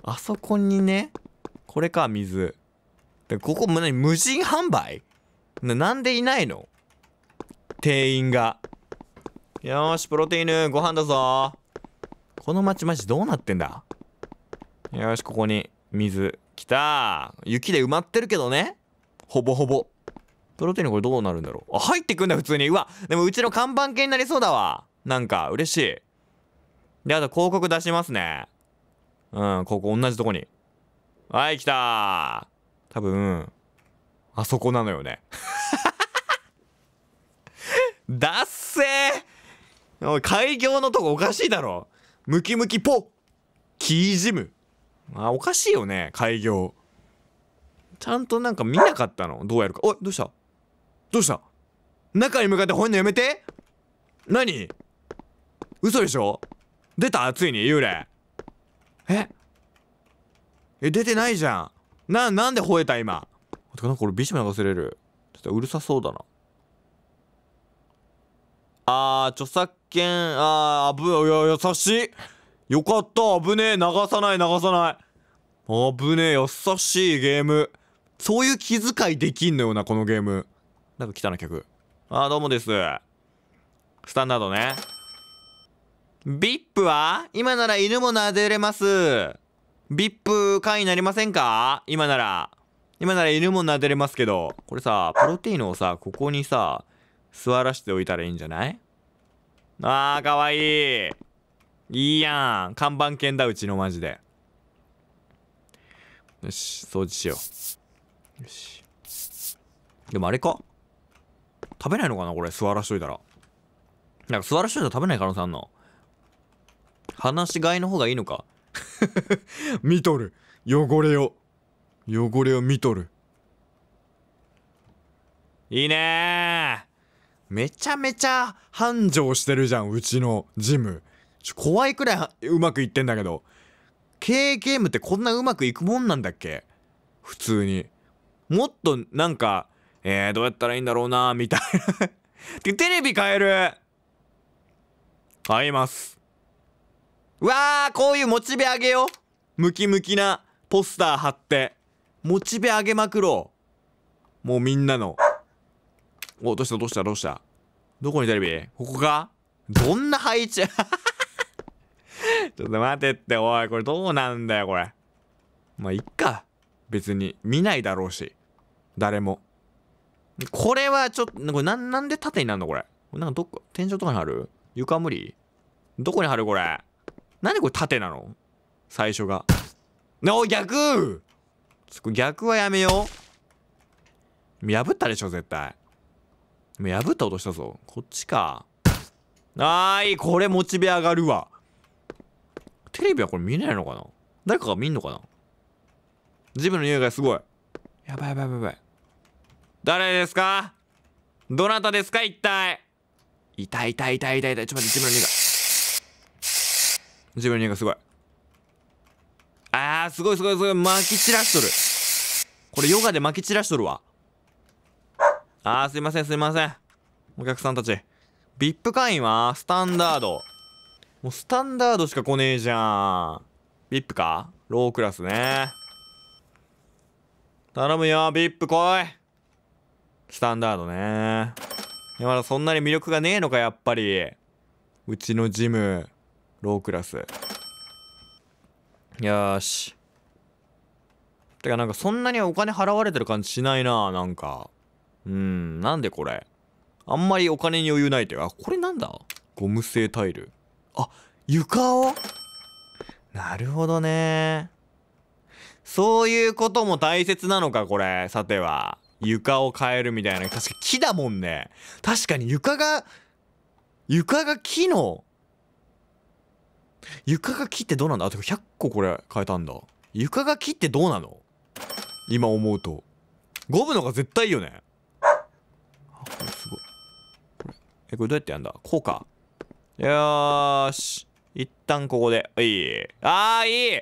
あそこにねこれか水。でここ何無人販売？ななんでいないの？店員が。よーしプロテインご飯だぞ。この町マジどうなってんだ？よしここに水。きた。雪で埋まってるけどね。ほぼほぼ。プロテインこれどうなるんだろう。あ入ってくんだ普通に。うわでもうちの看板犬になりそうだわ。なんか嬉しい。であと広告出しますね。うんここ同じとこに。はい来た多分あそこなのよね。だっせー。おい開業のとこおかしいだろ。ムキムキポキージム。あおかしいよね開業。ちゃんとなんか見なかったの？どうやるか。おいどうした？どうした？中に向かって吠えんのやめて？何？嘘でしょ？出た？ついに幽霊。え？え出てないじゃん。ななんで吠えた今？てかなんかこれビシム流せれる。ちょっとうるさそうだな。あー著作権あーぶいや優しい。よかった危ねえ流さない流さない。危ねえ優しいゲーム。そういう気遣いできんのよなこのゲーム。なんか来たな客。あーどうもです。スタンダードね。VIP は今なら犬も撫でれます。VIP 会員になりませんか？今なら。今なら犬も撫でれますけど。これさプロテインをさここにさ座らせておいたらいいんじゃない？あーかわいい。いいやん。看板犬だうちのマジで。よし掃除しよう。よし。でもあれか？食べないのかなこれ。座らしといたら。なんか座らしといたら食べない可能性あんの？話し飼いの方がいいのか？(laughs) 見とる。汚れを。汚れを見とる。いいねめちゃめちゃ繁盛してるじゃんうちのジム。ちょ怖いくらいうまくいってんだけど経営ゲームってこんなうまくいくもんなんだっけ？普通に。もっとなんかえー、どうやったらいいんだろうなみたいな。(laughs) テレビ変える。買います。うわーこういうモチベ上げよう。ムキムキなポスター貼って。モチベ上げまくろう。もうみんなの。おどうしたどうしたどうした？どこにテレビ？ここか？どんな配置？(laughs) (laughs) ちょっと待てっておいこれどうなんだよこれ。まあいっか。別に見ないだろうし。誰も。これはちょっとこれななんで縦になるのこれ？なんかどっか天井とかに貼る？床無理？どこに貼るこれ？なんでこれ縦なの？最初が。お逆！逆はやめよう。破ったでしょ絶対。破った音したぞ。こっちか。あーいこれモチベ上がるわ。テレビはこれ見れないのかな？誰かが見んのかな？ジムの匂いがすごい。やばいやばいやばい誰ですか？どなたですか？一体。痛い痛い痛い痛い痛い。ちょっと待ってジムの匂いが。ジムの匂いがすごい。あーすごいすごいすごい。撒き散らしとる。これヨガで撒き散らしとるわ。あーすいませんすいません。お客さんたち。VIP 会員はスタンダードもうスタンダードしか来ねえじゃん。VIP か？ロークラスね。頼むよ VIP 来い。スタンダードね。いやまだそんなに魅力がねえのかやっぱり。うちのジムロークラス。よーし。てかなんかそんなにお金払われてる感じしないななんか。うんなんでこれ？あんまりお金に余裕ないというかこれなんだ？ゴム製タイル。あ床を？なるほどね。そういうことも大切なのかこれさては。床を変えるみたいな。確か木だもんね。確かに床が床が木の床が木ってどうなんだ？あてか100個これ変えたんだ。床が木ってどうなの？今思うと。ゴムのが絶対いいよね。あこれすごい。えこれどうやってやんだ？こうか。よーし。一旦ここで。いい。あーいい。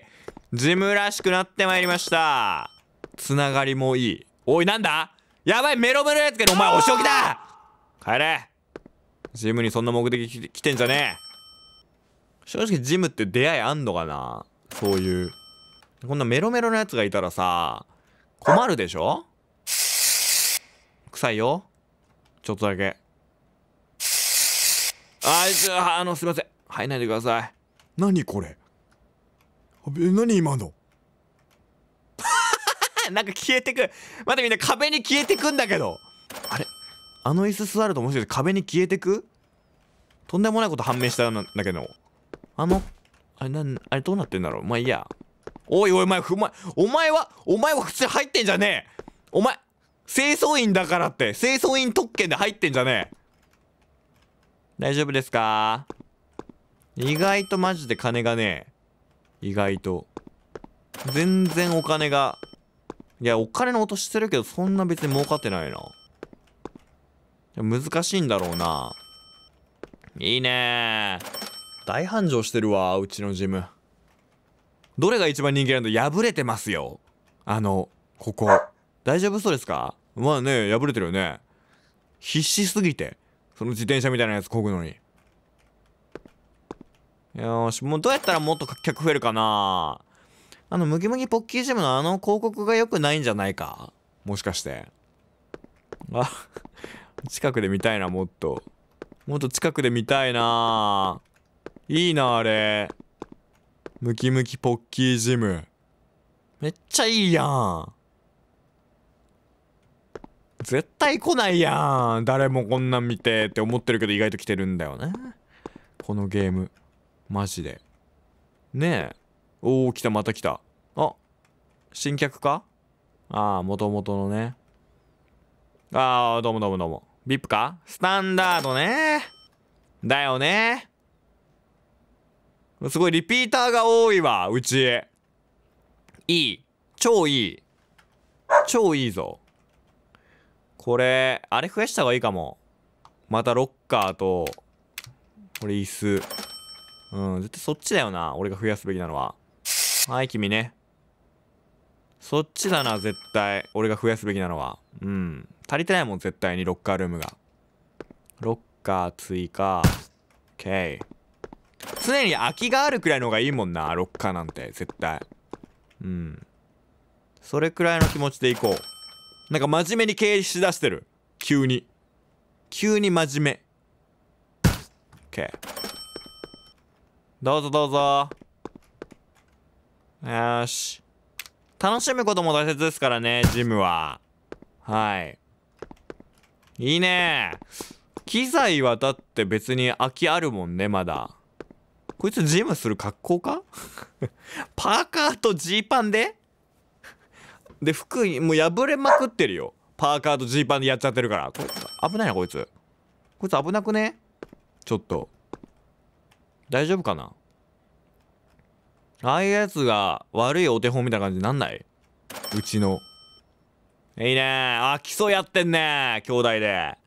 ジムらしくなってまいりました。つながりもいい。おいなんだ？やばいメロメロやつけどお前お仕置きだ。帰れ。ジムにそんな目的来てんじゃねえ。正直ジムって出会いあんのかな？そういう。こんなメロメロのやつがいたらさ困るでしょ？臭いよ。ちょっとだけあちょあのすいません。入んないでください。何これ？え何今の？(laughs) なんか消えてく。待ってみんな壁に消えてくんだけど。あれ？あの椅子座るともしかして壁に消えてく？とんでもないこと判明したんだけど。あの？あれなんあれどうなってんだろう？まあいいや。おいおいお前お前お前はお前は普通に入ってんじゃねえ。お前清掃員だからって清掃員特権で入ってんじゃねえ大丈夫ですか？意外とマジで金がね意外と。全然お金がいやお金の音してるけどそんな別に儲かってないな。難しいんだろうな。いいね。大繁盛してるわうちのジム。どれが一番人気なんだ？破れてますよ。あのここ。大丈夫そうですか？まあね破れてるよね。必死すぎて。その自転車みたいなやつこぐのに。よしもうどうやったらもっと客増えるかな。あのムキムキポッキージムのあの広告が良くないんじゃないか？もしかして。あ近くで見たいなもっと。もっと近くで見たいな。いいなあれ。ムキムキポッキージム。めっちゃいいやん。絶対来ないやん。誰もこんなん見てって思ってるけど意外と来てるんだよね。このゲーム。マジで。ねえ。おお来たまた来た。あ新客か？ああもともとのね。ああどうもどうもどうも。VIP か？スタンダードね。だよね。すごいリピーターが多いわうちへ。いい。超いい。超いいぞ。これあれ増やした方がいいかも。またロッカーとこれ椅子。うん絶対そっちだよな俺が増やすべきなのは。はい君ね。そっちだな絶対。俺が増やすべきなのは。うん。足りてないもん絶対にロッカールームが。ロッカー追加。OK 常に空きがあるくらいの方がいいもんなロッカーなんて絶対。うん。それくらいの気持ちでいこう。なんか真面目に経営しだしてる。急に。急に真面目。OK どうぞどうぞ。よし。楽しむことも大切ですからねジムは。はい。いいね。機材はだって別に空きあるもんねまだ。こいつジムする格好か？(laughs) パーカーとジーパンで？で服もう破れまくってるよ。パーカーとジーパンでやっちゃってるから。こいつ危ないなこいつ。こいつ危なくね？ちょっと。大丈夫かな？ああいうやつが悪いお手本みたいな感じになんない？うちの。いいね。あ基礎やってんね兄弟で。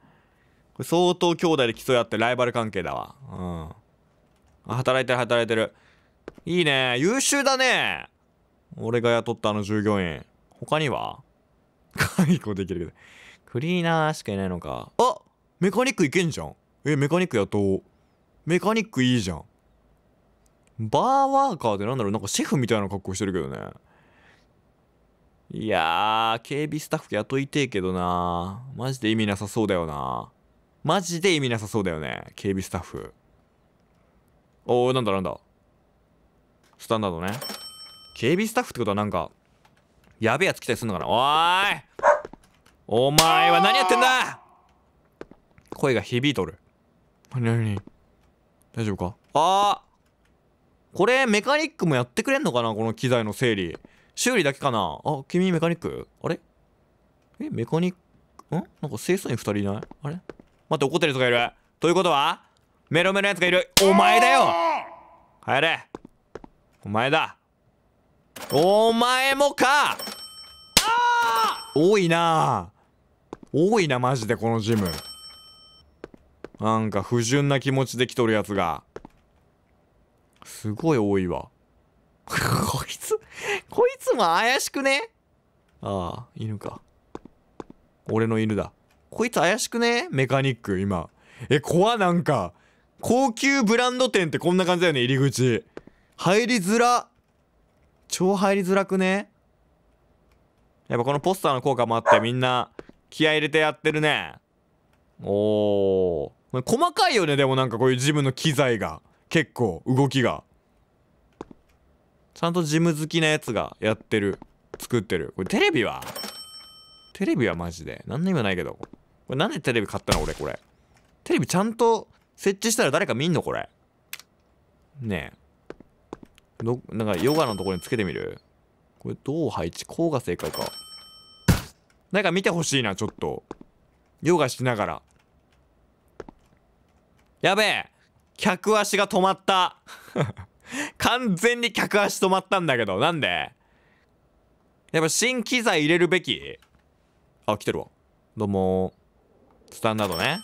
これ相当兄弟で競い合ってライバル関係だわ。うん。働いてる働いてる。いいね。優秀だね。俺が雇ったあの従業員。他には？解雇できるけど。クリーナーしかいないのか。あメカニックいけんじゃん。えメカニック雇おうメカニックいいじゃん。バーワーカーでなんだろう？なんかシェフみたいな格好してるけどね。いやー警備スタッフ雇いてえけどな。マジで意味なさそうだよな。マジで意味なさそうだよね警備スタッフ。おおなんだなんだ。スタンダードね。警備スタッフってことはなんかやべえやつ来たりすんのかな？おーい！お前は何やってんだ？声が響いとる。何何？大丈夫か？あー。これメカニックもやってくれんのかな？この機材の整理。修理だけかな？あ君メカニック？あれ？えメカニック？ん？なんか清掃員2人いない？あれ？待って怒ってる人がいる。ということはメロメロのやつがいる。お前だよ！帰れ。お前だお前もか。多いな。多いなマジでこのジム。なんか不純な気持ちで来とるやつが。すごい多いわ。(laughs) こいつこいつも怪しくね？ああ犬か。俺の犬だ。こいつ怪しくね？メカニック今。え怖なんか。高級ブランド店ってこんな感じだよね入り口。入りづら超入りづらくね？やっぱこのポスターの効果もあってみんな気合入れてやってるね。おー。細かいよねでもなんかこういうジムの機材が。結構動きが。ちゃんとジム好きなやつがやってる。作ってる。これテレビは？テレビはマジで。何の意味もないけど。これなんでテレビ買ったの俺これ？テレビちゃんと設置したら誰か見んのこれ？ねえどなんかヨガのところにつけてみる？これどう配置？こうが正解か。なんか見てほしいなちょっと。ヨガしながら。やべえ！客足が止まった。(laughs) 完全に客足止まったんだけどなんで？やっぱ新機材入れるべき？あ来てるわ。どうも。スタンダードね。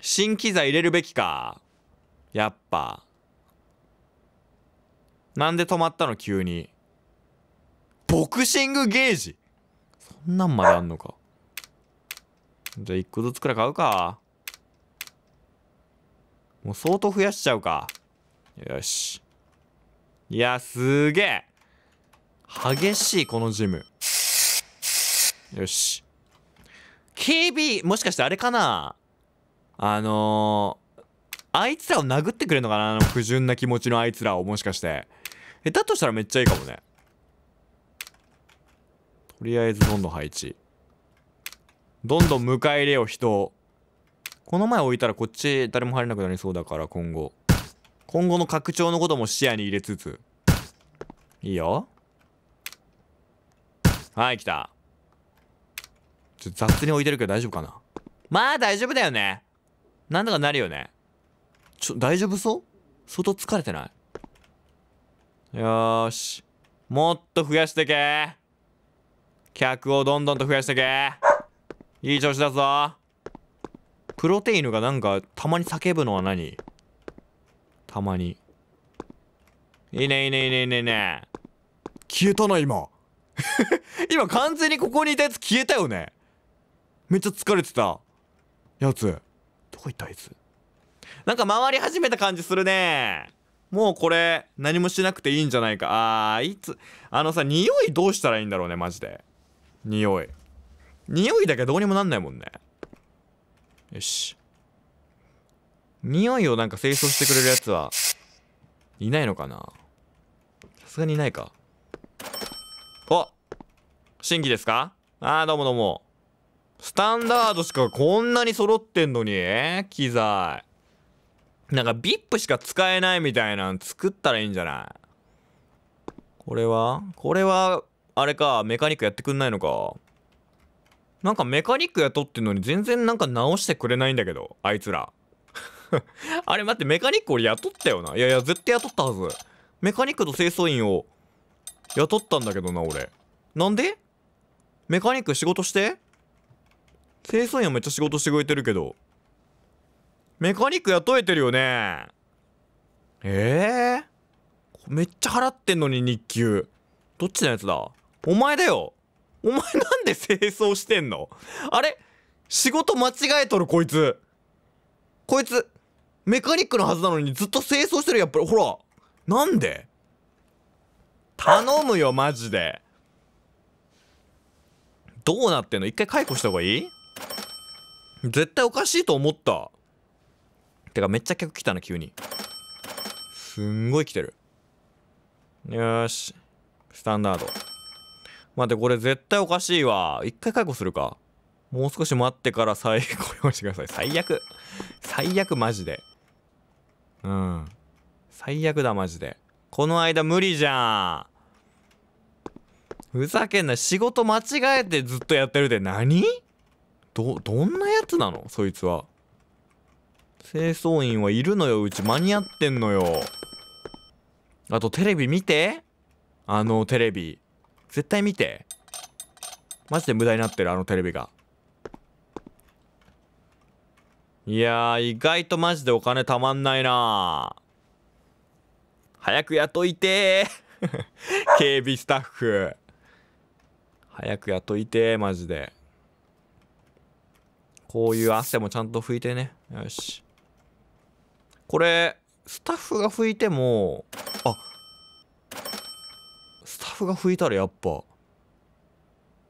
新機材入れるべきか。やっぱ。なんで止まったの急に。ボクシングゲージ。そんなんまであんのか。じゃあ1個ずつくらい買うか。もう相当増やしちゃうか。よし。いやすげえ。激しいこのジム。よし。警備もしかしてあれかな。あのー、あいつらを殴ってくれるのかな。あの不純な気持ちのあいつらをもしかして。えだとしたらめっちゃいいかもね。とりあえずどんどん配置。どんどん迎え入れよ人この前置いたらこっち誰も入れなくなりそうだから今後。今後の拡張のことも視野に入れつつ。いいよ。はい来た。ちょっと雑に置いてるけど大丈夫かな。まあ大丈夫だよね。なんとかなるよね。ちょ大丈夫そう？相当疲れてない？よーし。もっと増やしてけ。客をどんどんと増やしてけ。いい調子だぞ。プロテイヌがなんかたまに叫ぶのは何？たまに。いいねいいねいいねいいねいいね。消えたな今。(laughs) 今完全にここにいたやつ消えたよね。めっちゃ疲れてた。やつどこ行ったあいつ？なんか回り始めた感じするねもうこれ何もしなくていいんじゃないか。あーいつあのさ匂いどうしたらいいんだろうねマジで。匂い。匂いだけどうにもなんないもんね。よし。匂いをなんか清掃してくれるやつはいないのかな。さすがにいないか。お新規ですか？あーどうもどうも。スタンダードしかこんなに揃ってんのに機材。なんか VIP しか使えないみたいなん作ったらいいんじゃない？これは？これはあれか？メカニックやってくんないのか？なんかメカニック雇ってんのに全然なんか直してくれないんだけどあいつら。(laughs) あれ待ってメカニック俺雇ったよな？いやいや絶対雇ったはず。メカニックと清掃員を雇ったんだけどな俺。なんで？メカニック仕事して？清掃員はめっちゃ仕事してくれてるけど。メカニック雇えてるよね。ええー、めっちゃ払ってんのに日給。どっちのやつだ？お前だよ。お前なんで清掃してんの？あれ？仕事間違えとるこいつ。こいつメカニックのはずなのにずっと清掃してるやっぱりほら。なんで？頼むよマジで。どうなってんの？一回解雇した方がいい？絶対おかしいと思った。てかめっちゃ客来たな急に。すんごい来てる。よし。スタンダード。待ってこれ絶対おかしいわ。一回解雇するか。もう少し待ってから (laughs) 再雇用してください。最悪。最悪マジで。うん。最悪だマジで。この間無理じゃん。ふざけんな。仕事間違えてずっとやってるで。何？どどんなやつなの？そいつは。清掃員はいるのよ。うち間に合ってんのよ。あとテレビ見て。あのテレビ。絶対見て。マジで無駄になってるあのテレビが。いや意外とマジでお金たまんないな。早く雇いて (laughs) 警備スタッフ。早く雇いてマジで。こういう汗もちゃんと拭いてね。よし。これスタッフが拭いてもあスタッフが拭いたらやっぱ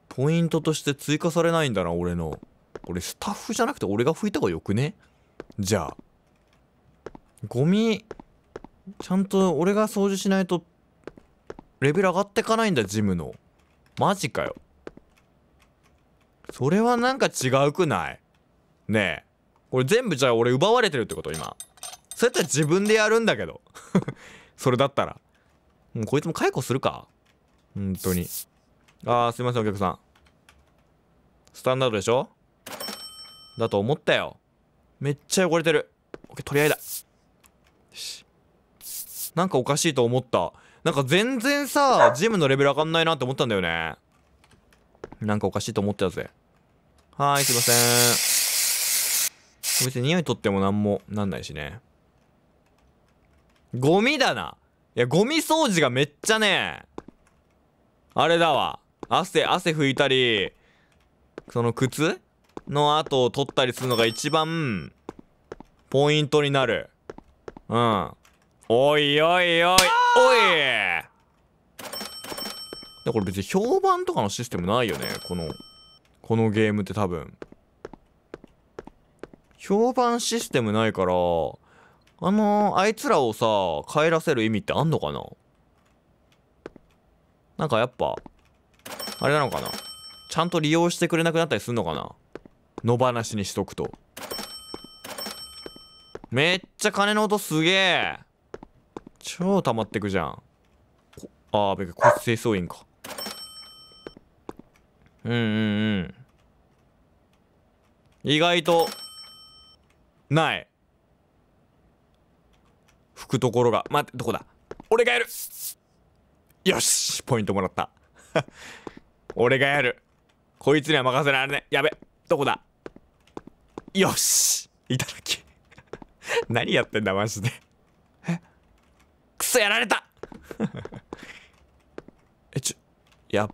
ポイントとして追加されないんだな俺の。これスタッフじゃなくて俺が拭いた方がよくね？じゃあゴミちゃんと俺が掃除しないとレベル上がってかないんだジムの。マジかよ。それはなんか違うくない？ねえ。これ全部じゃあ俺奪われてるってこと今。そうやったら自分でやるんだけど。(laughs) それだったら。もうこいつも解雇するか。本当に。あーすいませんお客さん。スタンダードでしょ？だと思ったよ。めっちゃ汚れてる。オッケー取り合いだ。なんかおかしいと思った。なんか全然さジムのレベル上がんないなって思ったんだよね。なんかおかしいと思ってたぜ。はーいすいません。別に匂い取っても何もなんないしね。ゴミだな。いやゴミ掃除がめっちゃね。あれだわ。汗汗拭いたりその靴の後を取ったりするのが一番ポイントになる。うん。おいおいおい。おい。でこれ別に評判とかのシステムないよね。このこのゲームって多分。評判システムないからあのーあいつらをさ帰らせる意味ってあんのかな？なんかやっぱあれなのかな？ちゃんと利用してくれなくなったりすんのかな？野放しにしとくと。めっちゃ金の音すげえ。超溜まってくじゃん。ああべかこいつ清掃員か。うんうんうん。意外とない。くところが。待ってどこだ？俺がやる。よしポイントもらった。(laughs) 俺がやる。こいつには任せられないやべどこだ？よしいただき。(laughs) 何やってんだマジで。え？クソやられた。(laughs) えちょや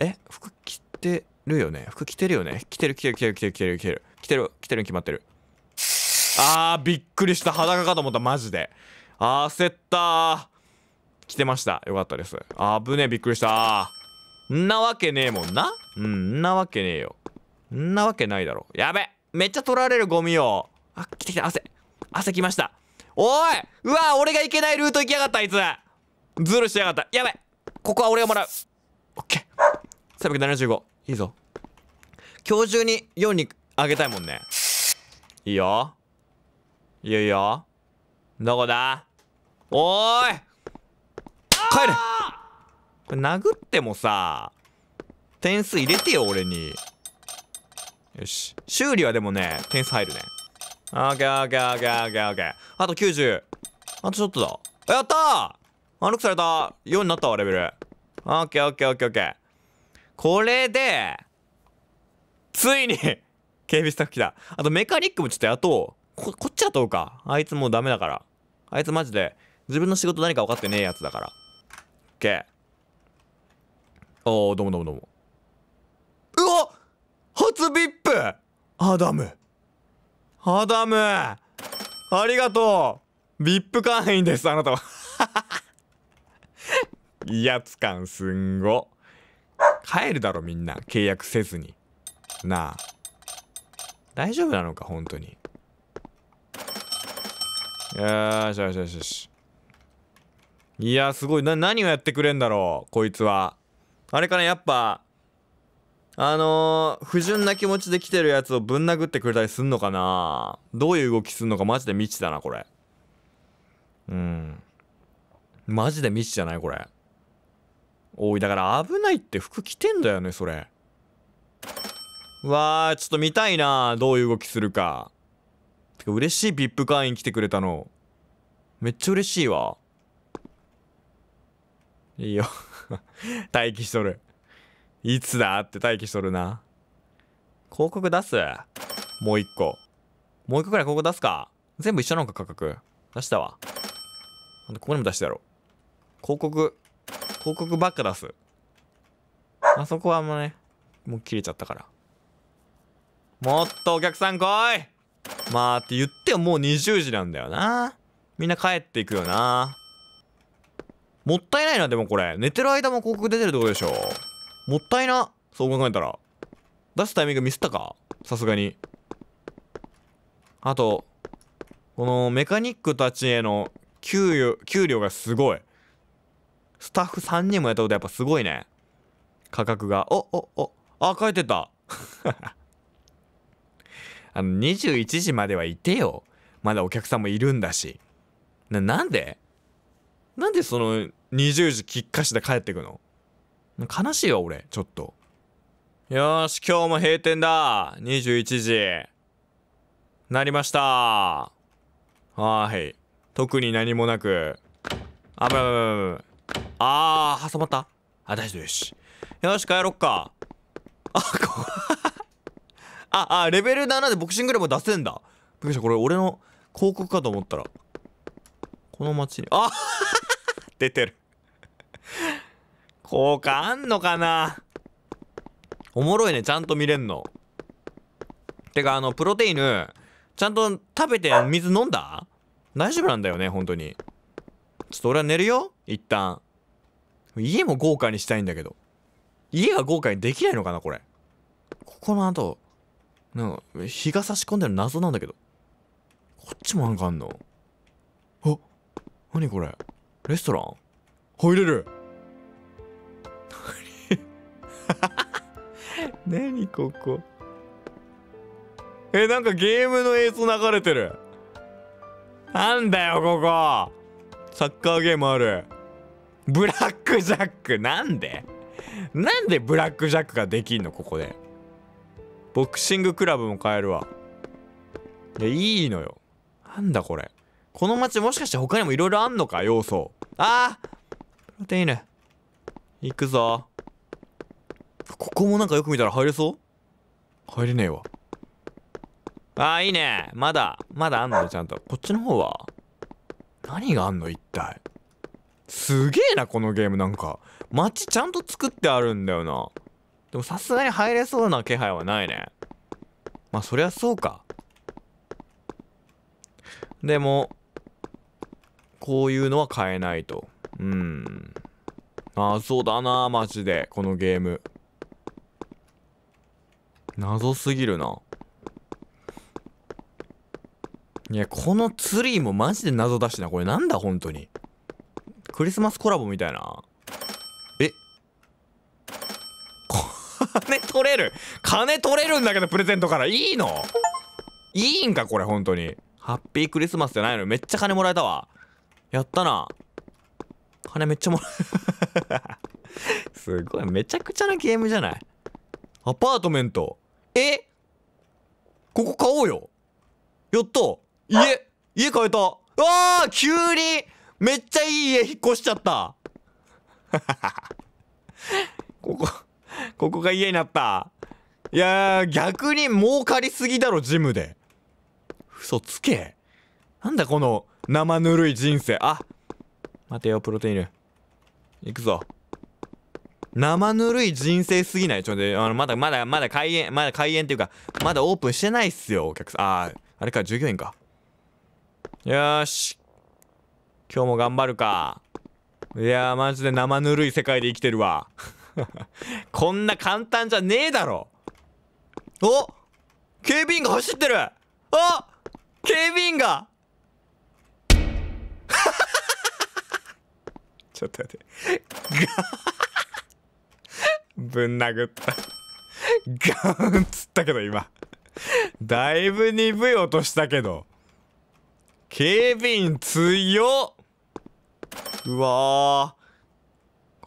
え？服着てるよね？服着てるよね？着てる着てる着てる着てる着てる着てる。着てるに決まってる。あーびっくりした。裸かと思った。マジで。焦った来てました。よかったです。あぶねえ。びっくりした。んなわけねえもんな。うんんなわけねえよ。んなわけないだろ。やべ。めっちゃ取られるゴミを。あ来てきた。汗。汗きました。おい。うわ俺が行けないルート行きやがったあいつ。ズルしやがった。やべ。ここは俺がもらう。オッケー。375いいぞ。今日中に4にあげたいもんね。いいよ。いいよいよどこだ？おーい。帰れ。これ殴ってもさ点数入れてよ俺に。よし。修理はでもね点数入るね。オッケーオッケーオッケーオッケーオッケー。あと90あとちょっとだ。やった！ーアルクされた。4になったわレベル。オッケーオッケーオッケーオッケー。これでついに警備スタッフ来た。あとメカニックもちょっと雇おう。ここっち雇うか？あいつもうダメだから。あいつマジで自分の仕事何か分かってねえやつだから。オッケーどうもどうもどうも。うわ初 VIP アダム。アダム！ありがとう。VIP 会員ですあなたは。威圧感すんご。帰るだろみんな。契約せずに。なあ。大丈夫なのか本当に。よしよしよしよし。いやすごい。な何をやってくれんだろうこいつは。あれかなやっぱあのー、不純な気持ちで来てるやつをぶん殴ってくれたりすんのかな。どういう動きすんのかマジで未知だなこれ。うん。マジで未知じゃないこれ。おいだから危ないって服着てんだよねそれ。わーちょっと見たいなどういう動きするか。てか嬉しい VIP 会員来てくれたの。めっちゃ嬉しいわ。いいよ。(laughs) 待機しとる。いつだって待機しとるな。広告出す？もう一個。もう一個くらい広告出すか。全部一緒なのか価格。出したわ。ここにも出してやろう。広告広告ばっか出す。あそこはもうねもう切れちゃったから。もっとお客さん来い！まあって言ってももう20時なんだよな。みんな帰っていくよな。もったいないなでもこれ。寝てる間も広告出てるってことでしょ。もったいな。そう考えたら。出すタイミングミスったか？さすがに。あとこのメカニックたちへの給与給料がすごい。スタッフ3人もやったことやっぱすごいね。価格が。おおお。あ帰ってた。あの21時まではいてよ。まだお客さんもいるんだし。ななんで？なんでその20時きっかしで帰ってくの？悲しいわ俺ちょっと。よし今日も閉店だ。21時。なりました。はい。特に何もなく。あぶぶあー挟まった。あ大丈夫よしよし帰ろっか。あこああレベル7でボクシングでも出せんだ。びっくりした。これ俺の広告かと思ったら。この街に。あ (laughs) 出てる。効果あんのかな？おもろいね。ちゃんと見れんの。てかあのプロテイヌちゃんと食べて水飲んだ？大丈夫なんだよね本当に。ちょっと俺は寝るよ一旦。家も豪華にしたいんだけど。家が豪華にできないのかなこれ。ここの後なんか日が差し込んでる謎なんだけど。こっちもなんかあんの？あ何これ？レストラン？入れる。(laughs) 何ここ？えなんかゲームの映像流れてる。なんだよここ。サッカーゲームある。ブラックジャック。なんで？なんでブラックジャックができんのここで？ボクシングクラブも買えるわ。いやいいのよ。なんだこれ。この街もしかして他にもいろいろあんのか？要素。あープロテイヌ行くぞ。ここもなんかよく見たら入れそう？入れねえわ。あーいいね。まだまだあんの？ちゃんと。こっちの方は？何があんの？一体。すげえなこのゲーム。なんか街ちゃんと作ってあるんだよな。でもさすがに入れそうな気配はないね。まあそりゃそうか。でもこういうのは買えないと。うん。ああそうだなマジでこのゲーム。謎すぎるな。いやこのツリーもマジで謎だしな。これなんだ本当に。クリスマスコラボみたいなえ金取れる。金取れるんだけどプレゼントから。いいの。いいんかこれ本当に。ハッピークリスマスじゃないのめっちゃ金もらえたわ。やったな。金めっちゃもらえすごい。めちゃくちゃなゲームじゃない。アパートメント。え？ここ買おうよ。やった家。家買えた。あー急に。めっちゃいい家引っ越しちゃった。(laughs) ここ (laughs) ここが家になった。いやー逆に儲かりすぎだろジムで。嘘つけ。なんだこの生ぬるい人生。あ待てよプロテインいくぞ。生ぬるい人生すぎない？ちょっと待ってあのまだまだまだ開園まだ開園っていうかまだオープンしてないっすよお客さん。あああれか従業員か。よーし。今日も頑張るか。いやーマジで生ぬるい世界で生きてるわ。(laughs) こんな簡単じゃねえだろ。お警備員が走ってる。あ警備員が。(laughs) ちょっと待って。ぶん殴った。ガーンっつったけど今。だいぶ鈍い音したけど。警備員強っ。うわ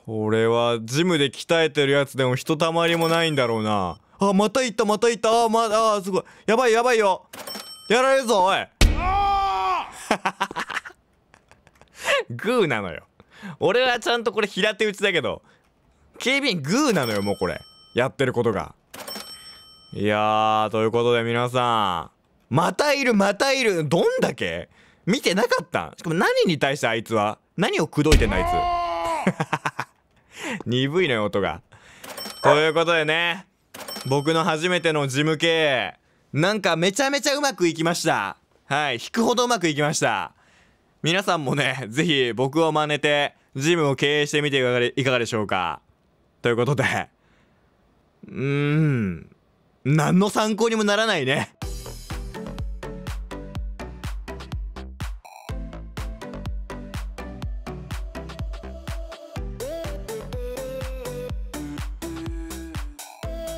これはジムで鍛えてるやつでもひとたまりもないんだろうな。あまた行ったまた行った。あまあすごい。やばいやばいよ。やられるぞおい。(laughs) グーなのよ。俺はちゃんとこれ平手打ちだけど警備員グーなのよもうこれ。やってることが。いやーということで皆さん。またいるまたいる。どんだけ？見てなかった。しかも何に対してあいつは？何を口説いてんだあいつ。(laughs) (laughs) 鈍いのよ音が。ということでね僕の初めての事務経営なんかめちゃめちゃうまくいきました。はい引くほどうまくいきました。皆さんもね是非僕を真似てジムを経営してみていかがでしょうか。ということで。うーん。何の参考にもならないね。